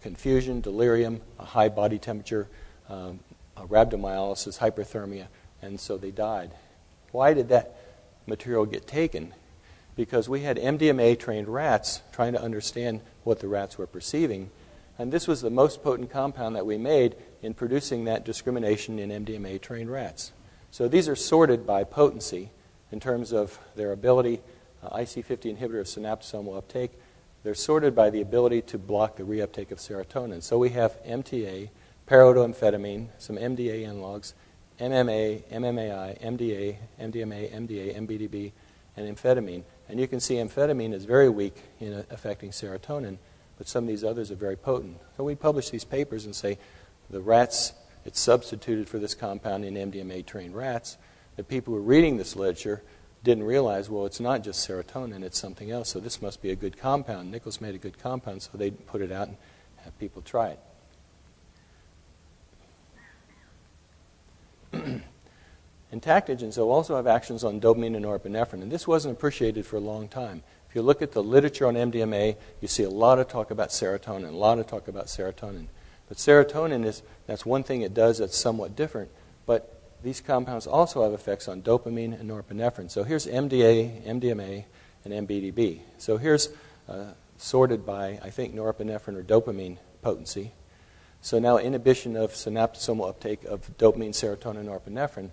confusion, delirium, a high body temperature, um, rhabdomyolysis, hyperthermia, and so they died. Why did that material get taken? Because we had MDMA trained rats trying to understand what the rats were perceiving, and this was the most potent compound that we made in producing that discrimination in MDMA trained rats. So these are sorted by potency in terms of their ability, uh, IC50 inhibitor of synaptosomal uptake. They're sorted by the ability to block the reuptake of serotonin. So we have MTA, parodoamphetamine, some MDA analogs, MMA, MMAI, MDA, MDMA, MDA, MBDB, and amphetamine. And you can see amphetamine is very weak in uh, affecting serotonin but some of these others are very potent. So we publish these papers and say the rats, it's substituted for this compound in MDMA trained rats. The people who are reading this literature didn't realize, well, it's not just serotonin, it's something else. So this must be a good compound. Nichols made a good compound, so they put it out and have people try it. Entactogens, though, also have actions on dopamine and norepinephrine, and this wasn't appreciated for a long time. If you look at the literature on MDMA, you see a lot of talk about serotonin, a lot of talk about serotonin. But serotonin is that's one thing it does that's somewhat different. But these compounds also have effects on dopamine and norepinephrine. So here's MDA, MDMA, and MBDB. So here's uh, sorted by, I think, norepinephrine or dopamine potency. So now inhibition of synaptosomal uptake of dopamine, serotonin, norepinephrine.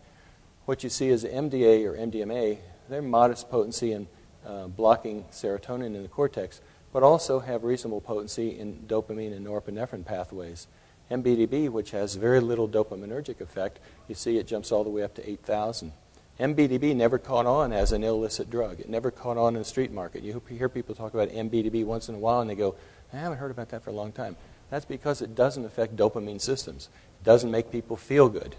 What you see is MDA or MDMA, they're modest potency in uh, blocking serotonin in the cortex, but also have reasonable potency in dopamine and norepinephrine pathways. MBDB, which has very little dopaminergic effect, you see it jumps all the way up to 8,000. MBDB never caught on as an illicit drug. It never caught on in the street market. You hear people talk about MBDB once in a while and they go, I haven't heard about that for a long time. That's because it doesn't affect dopamine systems. It doesn't make people feel good.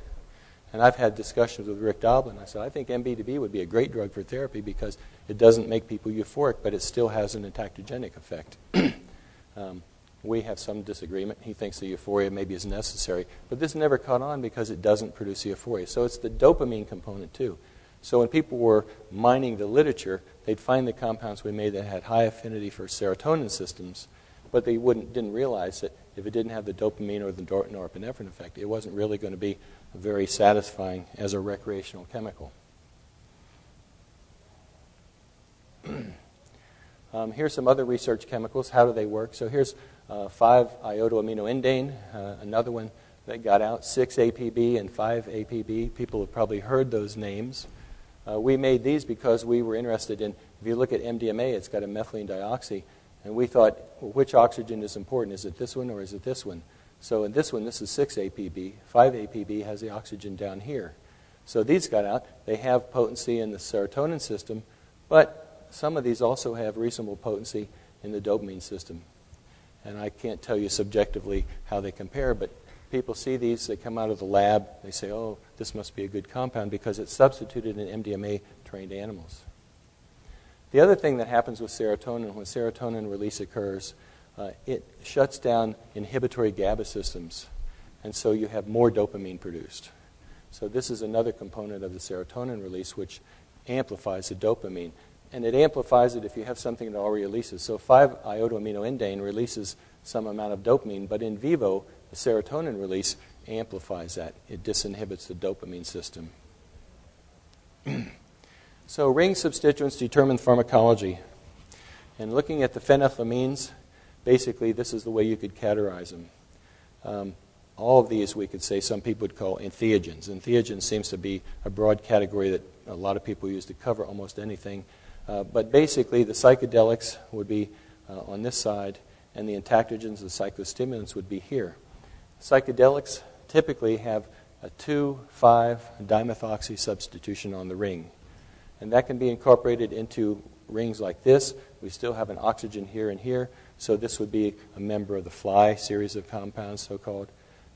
And I've had discussions with Rick Doblin. I said, I think MBDB would be a great drug for therapy because it doesn't make people euphoric, but it still has an entactogenic effect. um, we have some disagreement. He thinks the euphoria maybe is necessary, but this never caught on because it doesn't produce euphoria. So it's the dopamine component too. So when people were mining the literature, they'd find the compounds we made that had high affinity for serotonin systems, but they wouldn't, didn't realize that if it didn't have the dopamine or the norepinephrine effect, it wasn't really going to be very satisfying as a recreational chemical. um, here's some other research chemicals. How do they work? So here's uh, 5-iodoaminoindane, uh, another one that got out, 6-APB and 5-APB. People have probably heard those names. Uh, we made these because we were interested in, if you look at MDMA, it's got a methylene dioxy, and we thought, well, which oxygen is important? Is it this one or is it this one? So in this one, this is 6 APB. 5 APB has the oxygen down here. So these got out. They have potency in the serotonin system, but some of these also have reasonable potency in the dopamine system. And I can't tell you subjectively how they compare, but people see these, they come out of the lab, they say, oh, this must be a good compound because it's substituted in MDMA trained animals. The other thing that happens with serotonin, when serotonin release occurs, uh, it shuts down inhibitory GABA systems, and so you have more dopamine produced. So, this is another component of the serotonin release which amplifies the dopamine. And it amplifies it if you have something that already releases. So, 5 iodoaminoindane releases some amount of dopamine, but in vivo, the serotonin release amplifies that. It disinhibits the dopamine system. so, ring substituents determine pharmacology. And looking at the phenethylamines, basically, this is the way you could categorize them. Um, all of these we could say some people would call entheogens. Entheogens seems to be a broad category that a lot of people use to cover almost anything. Uh, but basically, the psychedelics would be uh, on this side, and the entactogens, the psychostimulants, would be here. Psychedelics typically have a 2 5 dimethoxy substitution on the ring. And that can be incorporated into rings like this. We still have an oxygen here and here, so this would be a member of the fly series of compounds, so called.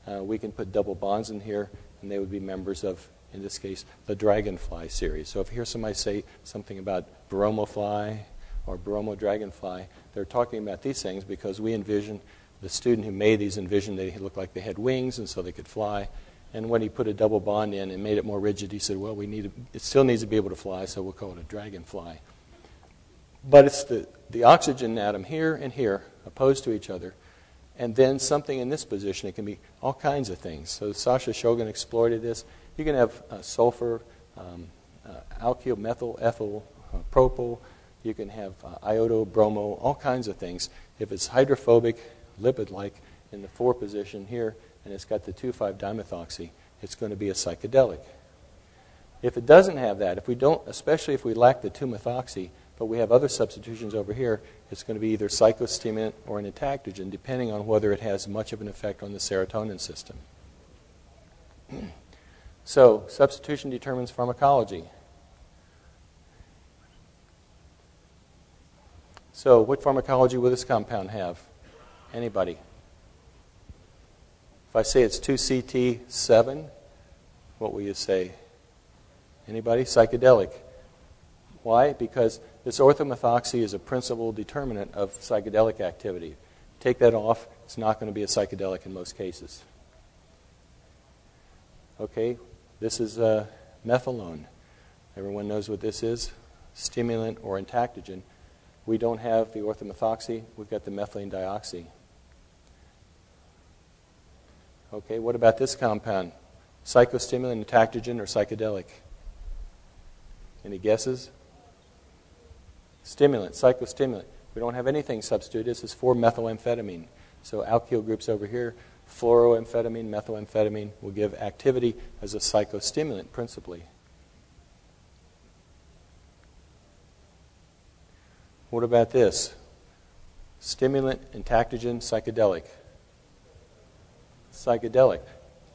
Uh, we can put double bonds in here, and they would be members of, in this case, the dragonfly series. So if you hear somebody say something about bromofly or bromo dragonfly, they're talking about these things because we envision the student who made these envisioned they looked like they had wings and so they could fly. And when he put a double bond in and made it more rigid, he said, "Well, we need it still needs to be able to fly, so we'll call it a dragonfly." But it's the, the oxygen atom here and here opposed to each other and then something in this position. It can be all kinds of things. So Sasha Shulgin exploited this. You can have uh, sulfur, um, uh, alkyl, methyl, ethyl, uh, propyl. You can have uh, iodo, bromo, all kinds of things. If it's hydrophobic, lipid-like in the 4 position here, and it's got the 2 5 dimethoxy, it's going to be a psychedelic. If it doesn't have that, if we don't, especially if we lack the 2-methoxy, but we have other substitutions over here. It's going to be either psychostimulant or an entactogen, depending on whether it has much of an effect on the serotonin system. so, substitution determines pharmacology. So, what pharmacology will this compound have? Anybody? If I say it's 2CT7, what will you say? Anybody? Psychedelic. Why? Because this orthomethoxy is a principal determinant of psychedelic activity. Take that off, it's not going to be a psychedelic in most cases. Okay, this is uh, methylone. Everyone knows what this is stimulant or entactogen. We don't have the orthomethoxy, we've got the methylene dioxy. Okay, what about this compound? Psychostimulant, entactogen, or psychedelic? Any guesses? Stimulant, psychostimulant. We don't have anything substituted. This is for methylamphetamine. So alkyl groups over here, fluoroamphetamine, methylamphetamine will give activity as a psychostimulant principally. What about this? Stimulant, entactogen, psychedelic. Psychedelic.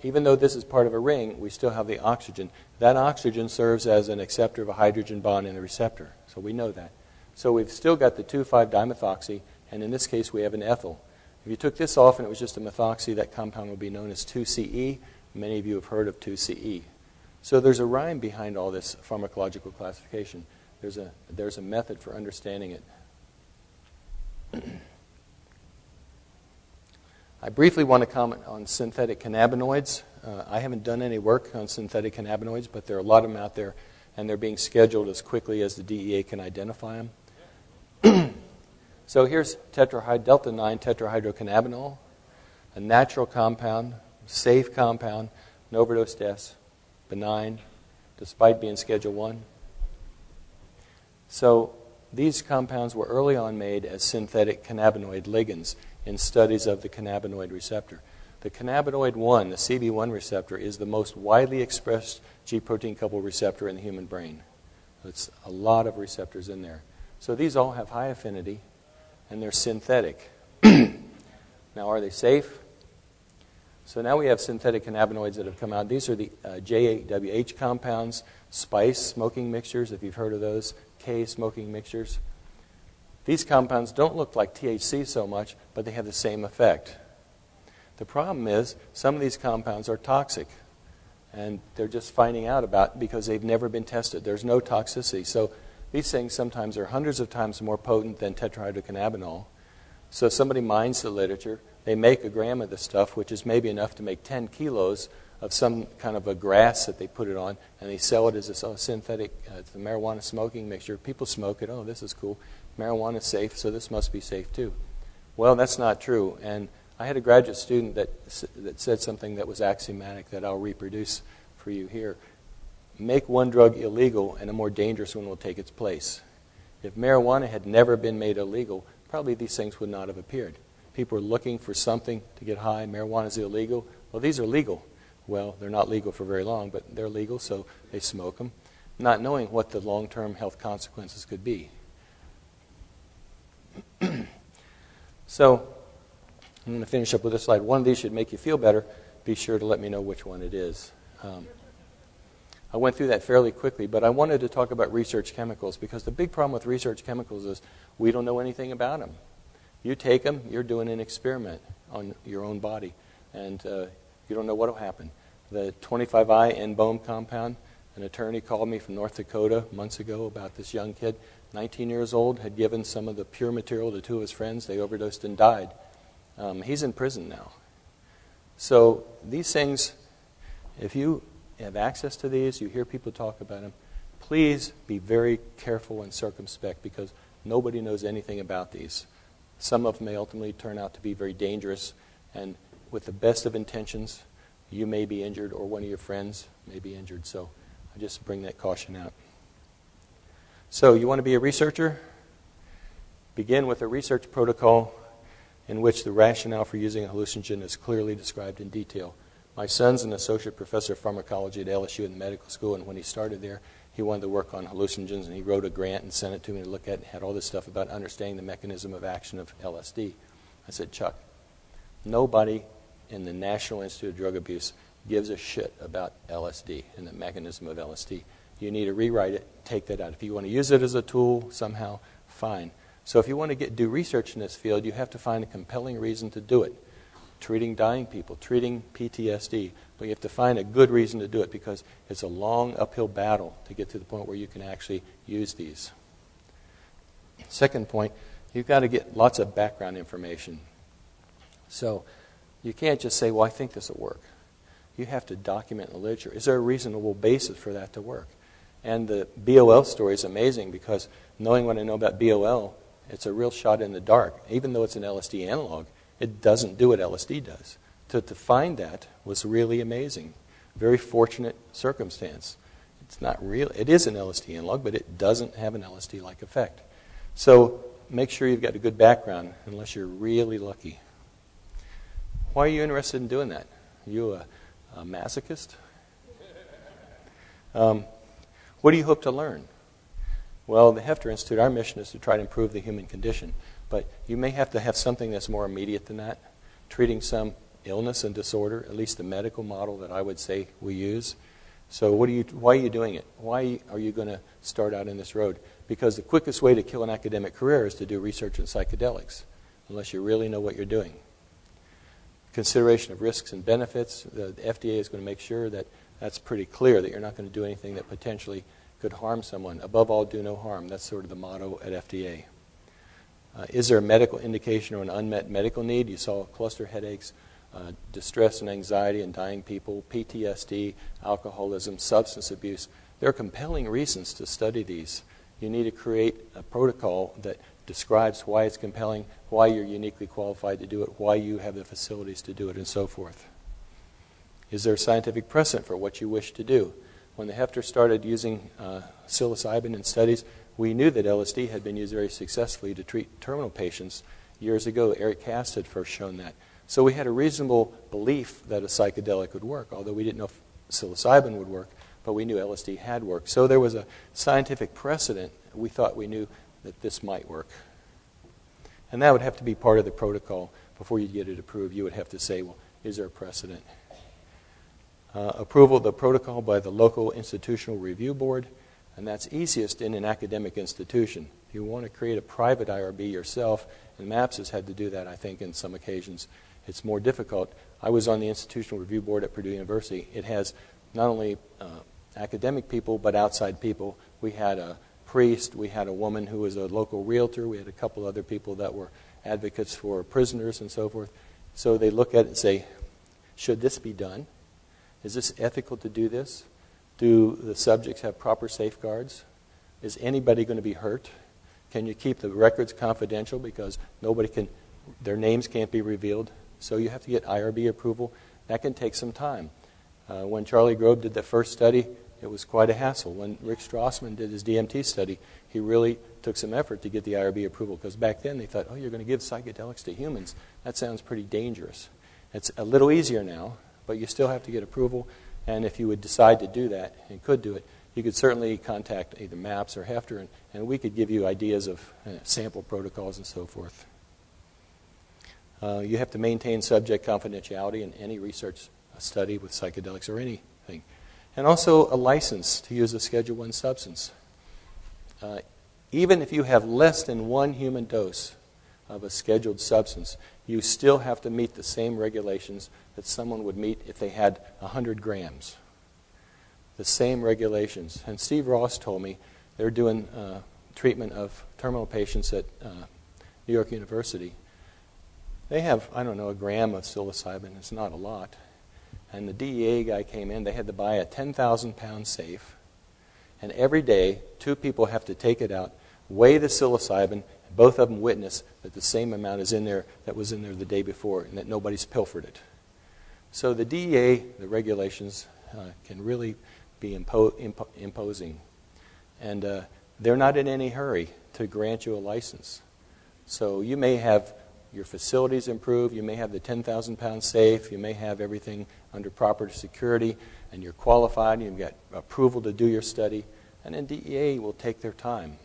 Even though this is part of a ring, we still have the oxygen. That oxygen serves as an acceptor of a hydrogen bond in the receptor. So we know that. So we've still got the 2,5-dimethoxy, and in this case we have an ethyl. If you took this off and it was just a methoxy, that compound would be known as 2CE. Many of you have heard of 2CE. So there's a rhyme behind all this pharmacological classification. There's a, there's a method for understanding it. I briefly want to comment on synthetic cannabinoids. Uh, I haven't done any work on synthetic cannabinoids, but there are a lot of them out there, and they're being scheduled as quickly as the DEA can identify them. so here's tetrahyd delta 9 tetrahydrocannabinol, a natural compound, safe compound, no overdose deaths, benign, despite being Schedule 1. So these compounds were early on made as synthetic cannabinoid ligands in studies of the cannabinoid receptor. The cannabinoid 1, the CB1 receptor, is the most widely expressed G protein coupled receptor in the human brain. It's a lot of receptors in there. So these all have high affinity and they're synthetic. now, are they safe? So now we have synthetic cannabinoids that have come out. These are the uh, JWH compounds, spice smoking mixtures, if you've heard of those, K smoking mixtures. These compounds don't look like THC so much, but they have the same effect. The problem is some of these compounds are toxic, and they're just finding out about because they've never been tested. There's no toxicity. So these things sometimes are hundreds of times more potent than tetrahydrocannabinol, So somebody mines the literature, they make a gram of the stuff, which is maybe enough to make 10 kilos of some kind of a grass that they put it on, and they sell it as a synthetic uh, the marijuana smoking. mixture. people smoke it. Oh, this is cool. Marijuana is safe, so this must be safe too. Well, that's not true. And I had a graduate student that that said something that was axiomatic that I'll reproduce for you here. Make one drug illegal, and a more dangerous one will take its place. If marijuana had never been made illegal, probably these things would not have appeared. People are looking for something to get high. Marijuana is illegal. Well, these are legal. Well, they're not legal for very long, but they're legal, so they smoke them, not knowing what the long term health consequences could be. so, I'm going to finish up with this slide. One of these should make you feel better. Be sure to let me know which one it is. Um, I went through that fairly quickly, but I wanted to talk about research chemicals because the big problem with research chemicals is we don't know anything about them. You take them, you're doing an experiment on your own body, and uh, you don't know what will happen. The 25I N-BOME compound, an attorney called me from North Dakota months ago about this young kid, 19 years old, had given some of the pure material to two of his friends. They overdosed and died. Um, he's in prison now. So these things, if you have access to these, you hear people talk about them, please be very careful and circumspect because nobody knows anything about these. Some of them may ultimately turn out to be very dangerous, and with the best of intentions, you may be injured or one of your friends may be injured. So I just bring that caution out. So, you want to be a researcher? Begin with a research protocol in which the rationale for using a hallucinogen is clearly described in detail. My son's an associate professor of pharmacology at LSU in the medical school, and when he started there, he wanted to work on hallucinogens, and he wrote a grant and sent it to me to look at, and had all this stuff about understanding the mechanism of action of LSD. I said, Chuck, nobody in the National Institute of Drug Abuse gives a shit about LSD and the mechanism of LSD. You need to rewrite it, take that out. If you want to use it as a tool somehow, fine. So if you want to get, do research in this field, you have to find a compelling reason to do it treating dying people, treating PTSD. But you have to find a good reason to do it because it's a long uphill battle to get to the point where you can actually use these. Second point, you've got to get lots of background information. So you can't just say, well, I think this will work. You have to document the literature. Is there a reasonable basis for that to work? And the BOL story is amazing because knowing what I know about BOL, it's a real shot in the dark. Even though it's an LSD analog, it doesn't do what LSD does. To, to find that was really amazing. Very fortunate circumstance. It's not real. It is an LSD analog, but it doesn't have an LSD-like effect. So make sure you've got a good background, unless you're really lucky. Why are you interested in doing that? Are you a, a masochist? Um, what do you hope to learn? Well, the Hefter Institute, our mission is to try to improve the human condition. But you may have to have something that's more immediate than that, treating some illness and disorder, at least the medical model that I would say we use. So, what are you, why are you doing it? Why are you going to start out in this road? Because the quickest way to kill an academic career is to do research in psychedelics, unless you really know what you're doing. Consideration of risks and benefits, the FDA is going to make sure that that's pretty clear, that you're not going to do anything that potentially could harm someone. Above all, do no harm. That's sort of the motto at FDA. Uh, is there a medical indication or an unmet medical need? You saw cluster headaches, uh, distress and anxiety in dying people, PTSD, alcoholism, substance abuse. There are compelling reasons to study these. You need to create a protocol that describes why it's compelling, why you're uniquely qualified to do it, why you have the facilities to do it, and so forth. Is there a scientific precedent for what you wish to do? When the Hefter started using uh, psilocybin in studies, we knew that LSD had been used very successfully to treat terminal patients years ago. Eric Kast had first shown that. So we had a reasonable belief that a psychedelic would work, although we didn't know if psilocybin would work, but we knew LSD had worked. So there was a scientific precedent. We thought we knew that this might work. And that would have to be part of the protocol before you get it approved. You would have to say, well, is there a precedent? Uh, approval of the protocol by the local institutional review board and that's easiest in an academic institution. If you want to create a private IRB yourself, and MAPS has had to do that, I think, in some occasions, it's more difficult. I was on the Institutional Review Board at Purdue University. It has not only uh, academic people, but outside people. We had a priest, we had a woman who was a local realtor, we had a couple other people that were advocates for prisoners and so forth. So they look at it and say, should this be done? Is this ethical to do this? Do the subjects have proper safeguards? Is anybody going to be hurt? Can you keep the records confidential because nobody can, their names can't be revealed? So you have to get IRB approval. That can take some time. Uh, when Charlie Grob did the first study, it was quite a hassle. When Rick Strassman did his DMT study, he really took some effort to get the IRB approval because back then they thought, oh, you're going to give psychedelics to humans. That sounds pretty dangerous. It's a little easier now, but you still have to get approval. And if you would decide to do that and could do it, you could certainly contact either MAPS or Hefter, and, and we could give you ideas of uh, sample protocols and so forth. Uh, you have to maintain subject confidentiality in any research study with psychedelics or anything. And also a license to use a Schedule 1 substance. Uh, even if you have less than one human dose of a scheduled substance, you still have to meet the same regulations that someone would meet if they had 100 grams. The same regulations. And Steve Ross told me they're doing uh, treatment of terminal patients at uh, New York University. They have, I don't know, a gram of psilocybin. It's not a lot. And the DEA guy came in. They had to buy a 10,000 pound safe. And every day, two people have to take it out, weigh the psilocybin, both of them witness that the same amount is in there that was in there the day before and that nobody's pilfered it. So the DEA, the regulations, uh, can really be impo- impo- imposing. And uh, they're not in any hurry to grant you a license. So you may have your facilities improved, you may have the 10,000 pound safe, you may have everything under proper security, and you're qualified, and you've got approval to do your study, and then DEA will take their time.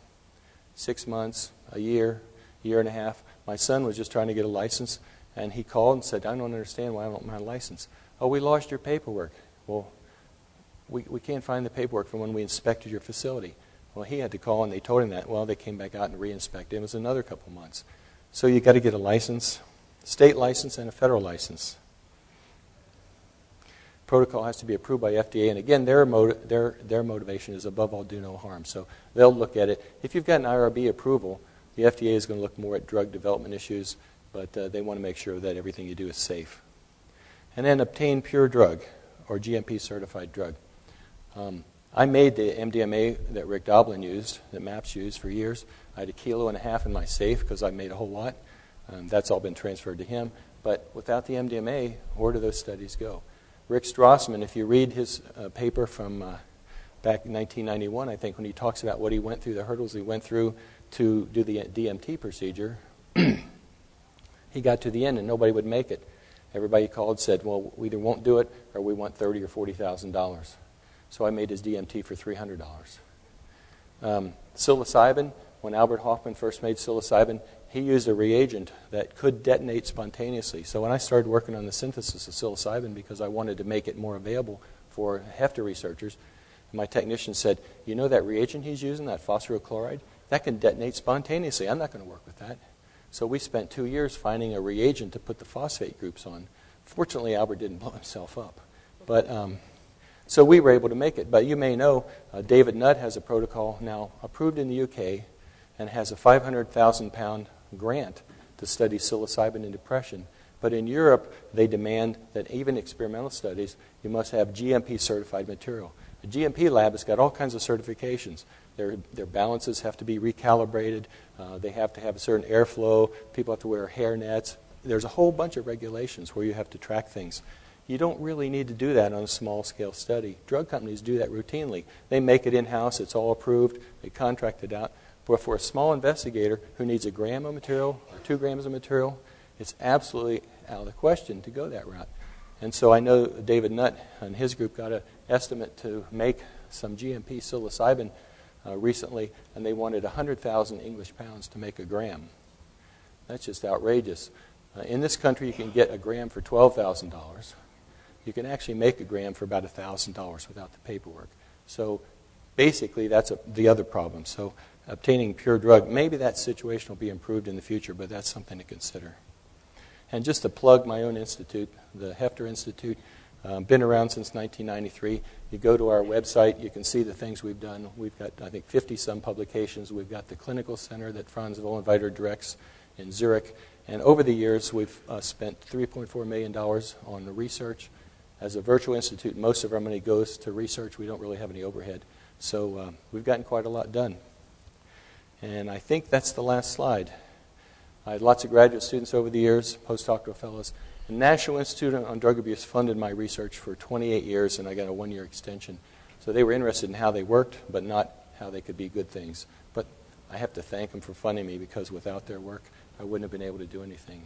Six months, a year, year and a half. My son was just trying to get a license, and he called and said, I don't understand why I don't have my license. Oh, we lost your paperwork. Well, we, we can't find the paperwork from when we inspected your facility. Well, he had to call, and they told him that. Well, they came back out and re-inspected. It was another couple months. So you've got to get a license, state license, and a federal license. Protocol has to be approved by FDA, and again, their, motiv- their, their motivation is above all do no harm. So they'll look at it. If you've got an IRB approval, the FDA is going to look more at drug development issues, but uh, they want to make sure that everything you do is safe. And then obtain pure drug or GMP certified drug. Um, I made the MDMA that Rick Doblin used, that MAPS used for years. I had a kilo and a half in my safe because I made a whole lot. Um, that's all been transferred to him. But without the MDMA, where do those studies go? Rick Strassman, if you read his uh, paper from uh, back in 1991, I think, when he talks about what he went through, the hurdles he went through to do the DMT procedure, he got to the end and nobody would make it. Everybody called said, "Well, we either won't do it or we want thirty or forty thousand dollars." So I made his DMT for three hundred dollars. Um, psilocybin, when Albert Hofmann first made psilocybin, he used a reagent that could detonate spontaneously. So when I started working on the synthesis of psilocybin because I wanted to make it more available for Hefter researchers, my technician said, You know that reagent he's using, that phosphochloride? That can detonate spontaneously. I'm not going to work with that. So we spent two years finding a reagent to put the phosphate groups on. Fortunately, Albert didn't blow himself up. But um, so we were able to make it. But you may know uh, David Nutt has a protocol now approved in the UK and has a 500,000 pound grant to study psilocybin in depression. But in Europe, they demand that even experimental studies, you must have GMP certified material. A GMP lab has got all kinds of certifications. Their, their balances have to be recalibrated. Uh, they have to have a certain airflow. People have to wear hair nets. There's a whole bunch of regulations where you have to track things. You don't really need to do that on a small scale study. Drug companies do that routinely. They make it in house, it's all approved, they contract it out. But for a small investigator who needs a gram of material or two grams of material, it's absolutely out of the question to go that route. And so I know David Nutt and his group got an estimate to make some GMP psilocybin uh, recently, and they wanted 100,000 English pounds to make a gram. That's just outrageous. Uh, in this country, you can get a gram for $12,000. You can actually make a gram for about $1,000 without the paperwork. So basically, that's a, the other problem. So obtaining pure drug. Maybe that situation will be improved in the future, but that's something to consider. And just to plug my own institute, the Hefter Institute, um, been around since 1993. You go to our website, you can see the things we've done. We've got, I think, 50 some publications. We've got the clinical center that Franz Vollenweider directs in Zurich, And over the years, we've uh, spent $3.4 million on the research. As a virtual institute, most of our money goes to research. We don't really have any overhead. So uh, we've gotten quite a lot done. And I think that's the last slide. I had lots of graduate students over the years, postdoctoral fellows. The National Institute on Drug Abuse funded my research for 28 years, and I got a one year extension. So they were interested in how they worked, but not how they could be good things. But I have to thank them for funding me because without their work, I wouldn't have been able to do anything.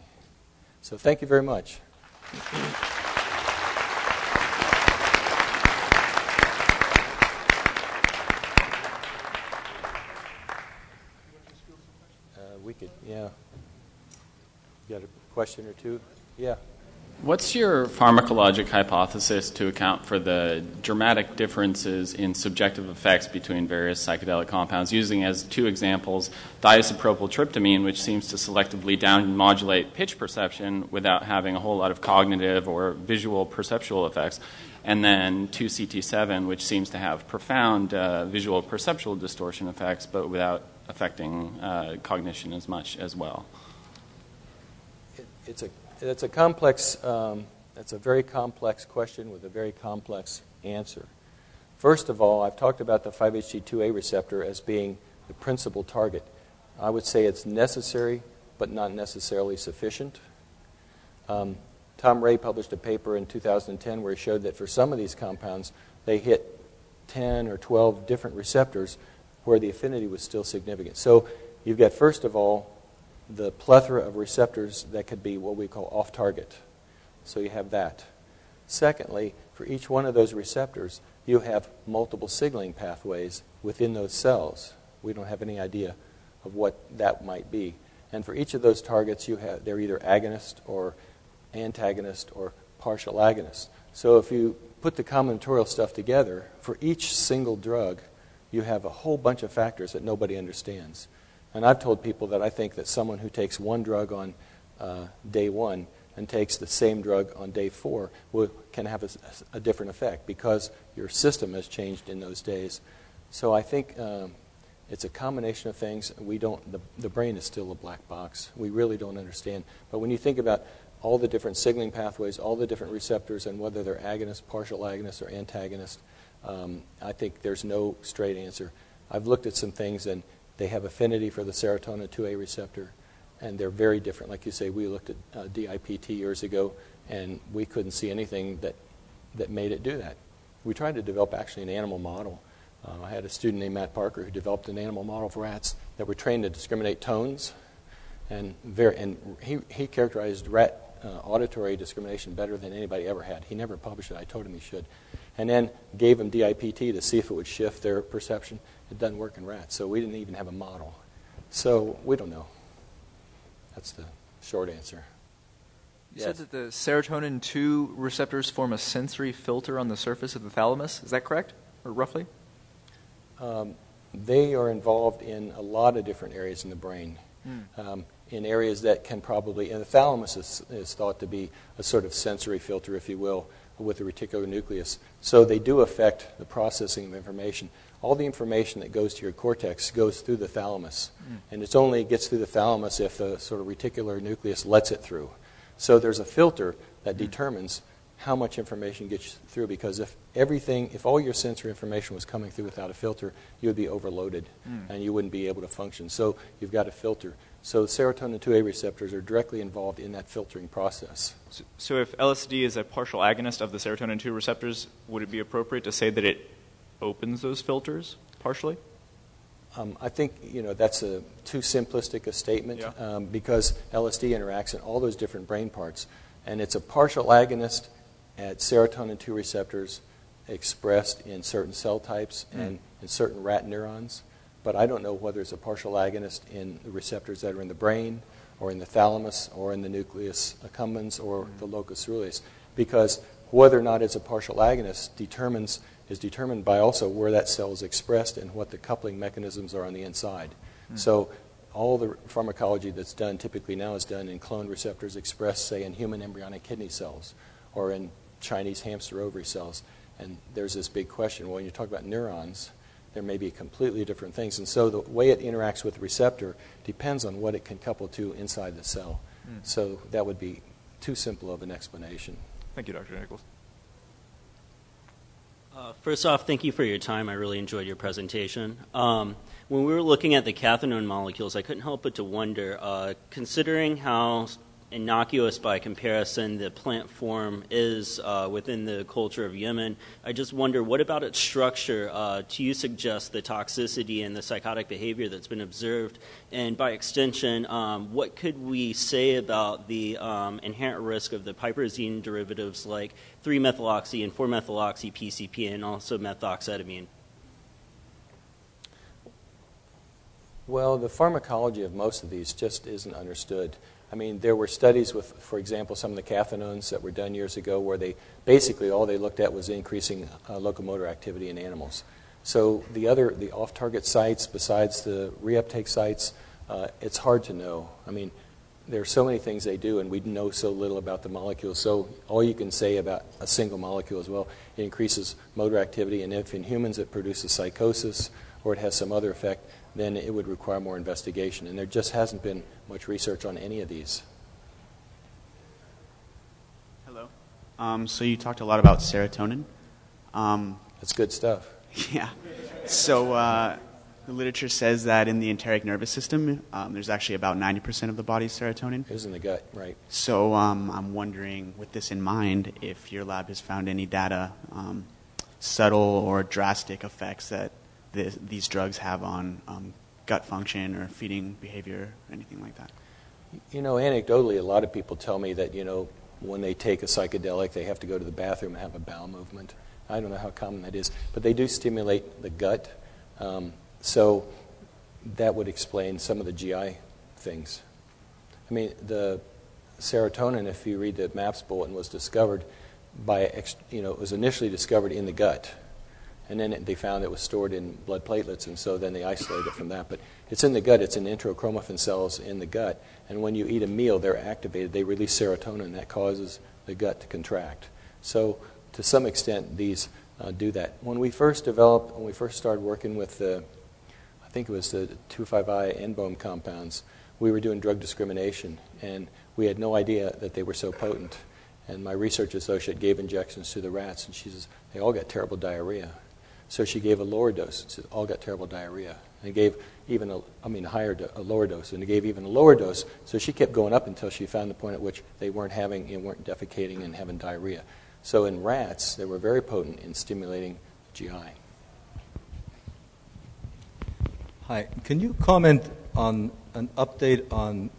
So thank you very much. Uh, we could, yeah. You got a question or two? Yeah. What's your pharmacologic hypothesis to account for the dramatic differences in subjective effects between various psychedelic compounds? Using as two examples tryptamine, which seems to selectively down modulate pitch perception without having a whole lot of cognitive or visual perceptual effects, and then 2CT7, which seems to have profound uh, visual perceptual distortion effects but without affecting uh, cognition as much as well. It, it's a it's a complex, um, that's a very complex question with a very complex answer. First of all, I've talked about the 5-HT2A receptor as being the principal target. I would say it's necessary, but not necessarily sufficient. Um, Tom Ray published a paper in 2010 where he showed that for some of these compounds, they hit 10 or 12 different receptors where the affinity was still significant. So you've got, first of all, the plethora of receptors that could be what we call off target. So you have that. Secondly, for each one of those receptors, you have multiple signaling pathways within those cells. We don't have any idea of what that might be. And for each of those targets, you have, they're either agonist or antagonist or partial agonist. So if you put the combinatorial stuff together, for each single drug, you have a whole bunch of factors that nobody understands. And I've told people that I think that someone who takes one drug on uh, day one and takes the same drug on day four will, can have a, a, different effect because your system has changed in those days. So I think um, it's a combination of things. We don't. The, the brain is still a black box. We really don't understand. But when you think about all the different signaling pathways, all the different receptors, and whether they're agonist, partial agonist, or antagonist, um, I think there's no straight answer. I've looked at some things and they have affinity for the serotonin 2A receptor, and they're very different. Like you say, we looked at uh, DIPT years ago, and we couldn't see anything that, that made it do that. We tried to develop actually an animal model. Uh, I had a student named Matt Parker who developed an animal model for rats that were trained to discriminate tones, and, very, and he, he characterized rat uh, auditory discrimination better than anybody ever had. He never published it. I told him he should. And then gave him DIPT to see if it would shift their perception. It doesn't work in rats, so we didn't even have a model. So we don't know. That's the short answer. You yes. said that the serotonin 2 receptors form a sensory filter on the surface of the thalamus. Is that correct, or roughly? Um, they are involved in a lot of different areas in the brain. Mm. Um, in areas that can probably, and the thalamus is, is thought to be a sort of sensory filter, if you will, with the reticular nucleus. So they do affect the processing of information all the information that goes to your cortex goes through the thalamus. Mm. And it only gets through the thalamus if the sort of reticular nucleus lets it through. So there's a filter that mm. determines how much information gets through because if everything, if all your sensory information was coming through without a filter, you would be overloaded mm. and you wouldn't be able to function. So you've got a filter. So serotonin 2A receptors are directly involved in that filtering process. So, so if LSD is a partial agonist of the serotonin 2 receptors, would it be appropriate to say that it opens those filters partially? Um, I think you know that's a too simplistic a statement yeah. um, because LSD interacts in all those different brain parts, and it's a partial agonist at serotonin 2 receptors expressed in certain cell types mm. and in certain rat neurons. But I don't know whether it's a partial agonist in the receptors that are in the brain, or in the thalamus, or in the nucleus accumbens, or mm. the locus coeruleus, because whether or not it's a partial agonist determines is determined by also where that cell is expressed and what the coupling mechanisms are on the inside. Mm. So all the pharmacology that's done typically now is done in cloned receptors expressed, say, in human embryonic kidney cells or in Chinese hamster ovary cells. And there's this big question well, when you talk about neurons, there may be completely different things. And so the way it interacts with the receptor depends on what it can couple to inside the cell. Mm. So that would be too simple of an explanation. Thank you, Dr. Nichols. Uh, first off, thank you for your time. I really enjoyed your presentation. Um, when we were looking at the cathinone molecules, I couldn't help but to wonder, uh, considering how innocuous by comparison the plant form is uh, within the culture of Yemen, I just wonder what about its structure uh, do you suggest the toxicity and the psychotic behavior that's been observed? And by extension, um, what could we say about the um, inherent risk of the piperazine derivatives like 3 methyloxy and 4 methyloxy PCP and also methoxetamine? Well, the pharmacology of most of these just isn't understood. I mean, there were studies with, for example, some of the cathinones that were done years ago where they basically all they looked at was increasing uh, locomotor activity in animals. So the other, the off-target sites besides the reuptake sites, uh, it's hard to know. I mean, there are so many things they do, and we know so little about the molecules. So all you can say about a single molecule as well, it increases motor activity, and if in humans it produces psychosis or it has some other effect, then it would require more investigation. And there just hasn't been much research on any of these. Hello. Um, so you talked a lot about serotonin. Um, That's good stuff. yeah. So uh, the literature says that in the enteric nervous system, um, there's actually about 90% of the body's serotonin. It was in the gut, right? So um, I'm wondering, with this in mind, if your lab has found any data, um, subtle or drastic effects that this, these drugs have on um, gut function or feeding behavior, or anything like that. You know, anecdotally, a lot of people tell me that, you know, when they take a psychedelic, they have to go to the bathroom and have a bowel movement. I don't know how common that is, but they do stimulate the gut. Um, so that would explain some of the GI things. I mean, the serotonin, if you read the MAPS bulletin, was discovered by, you know, it was initially discovered in the gut. And then they found it was stored in blood platelets, and so then they isolated it from that. But it's in the gut, it's in enterochromaffin cells in the gut. And when you eat a meal, they're activated. They release serotonin, that causes the gut to contract. So, to some extent, these uh, do that. When we first developed, when we first started working with the, I think it was the 2,5-I NBOMe compounds, we were doing drug discrimination, and we had no idea that they were so potent. And my research associate gave injections to the rats, and she says, they all got terrible diarrhea. So she gave a lower dose. So all got terrible diarrhea. And gave even a, I mean, a higher, do, a lower dose, and they gave even a lower dose. So she kept going up until she found the point at which they weren't having, you know, weren't defecating and having diarrhea. So in rats, they were very potent in stimulating GI. Hi, can you comment on an update on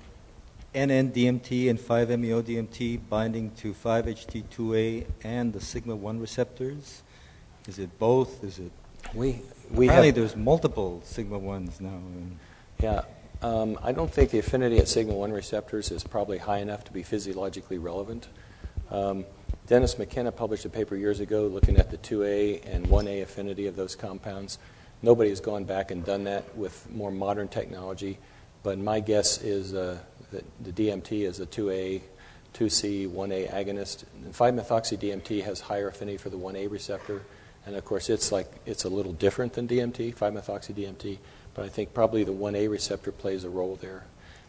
NN-DMT and 5-MeO-DMT binding to 5-HT2A and the sigma-1 receptors? Is it both? Is it? We we apparently have, there's multiple sigma ones now. Yeah, um, I don't think the affinity at sigma one receptors is probably high enough to be physiologically relevant. Um, Dennis McKenna published a paper years ago looking at the 2A and 1A affinity of those compounds. Nobody has gone back and done that with more modern technology, but my guess is uh, that the DMT is a 2A, 2C, 1A agonist. 5-methoxy DMT has higher affinity for the 1A receptor and of course, it's like it's a little different than DMT, 5-methoxy DMT, but I think probably the 1A receptor plays a role there.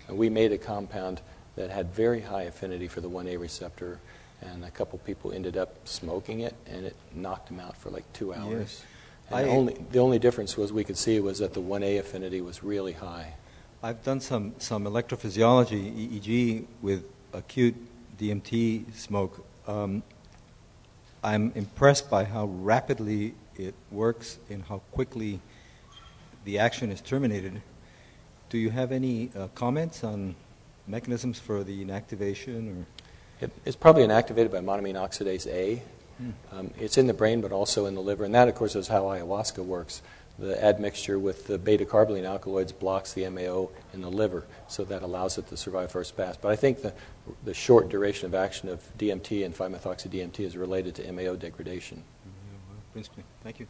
And we made a compound that had very high affinity for the 1A receptor, and a couple people ended up smoking it, and it knocked them out for like two hours. Yes. I, the, only, the only difference was we could see was that the 1A affinity was really high. I've done some, some electrophysiology, EEG, with acute DMT smoke. Um, I'm impressed by how rapidly it works and how quickly the action is terminated. Do you have any uh, comments on mechanisms for the inactivation? Or? It, it's probably inactivated by monoamine oxidase A. Hmm. Um, it's in the brain, but also in the liver, and that, of course, is how ayahuasca works. The admixture with the beta carboline alkaloids blocks the MAO in the liver, so that allows it to survive first pass. But I think the, the short duration of action of DMT and 5-methoxy DMT is related to MAO degradation. Principally. Thank you.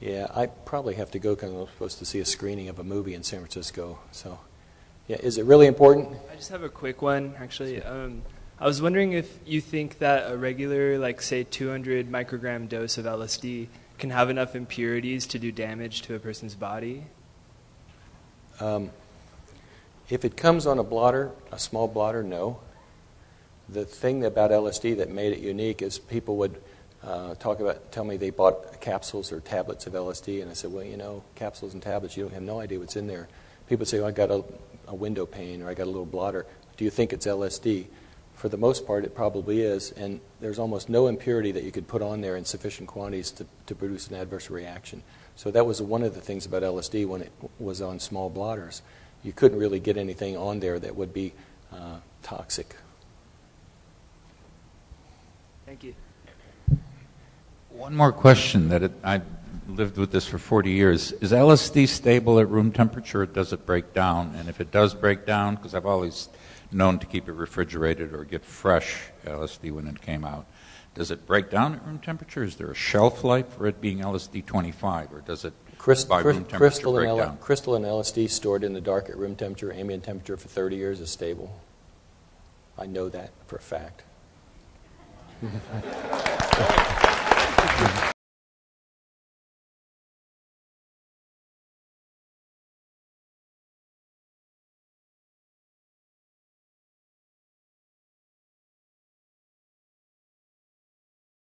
Yeah, I probably have to go because I'm supposed to see a screening of a movie in San Francisco. So, yeah, is it really important? I just have a quick one, actually. Um, I was wondering if you think that a regular, like say 200 microgram dose of LSD can have enough impurities to do damage to a person's body? Um, if it comes on a blotter, a small blotter, no. The thing about LSD that made it unique is people would uh, talk about, tell me they bought capsules or tablets of LSD, and I said, well, you know, capsules and tablets, you don't have no idea what's in there. People say, well, I got a, a window pane or I got a little blotter. Do you think it's LSD? For the most part, it probably is, and there's almost no impurity that you could put on there in sufficient quantities to, to produce an adverse reaction. So that was one of the things about LSD when it was on small blotters. You couldn't really get anything on there that would be uh, toxic. Thank you. One more question that it, I lived with this for 40 years. Is LSD stable at room temperature or does it break down? And if it does break down, because I've always known to keep it refrigerated or get fresh LSD when it came out, does it break down at room temperature? Is there a shelf life for it being LSD 25 or does it Christ, by room temperature crystal, break and L- down? crystal and LSD stored in the dark at room temperature, ambient temperature for 30 years is stable. I know that for a fact.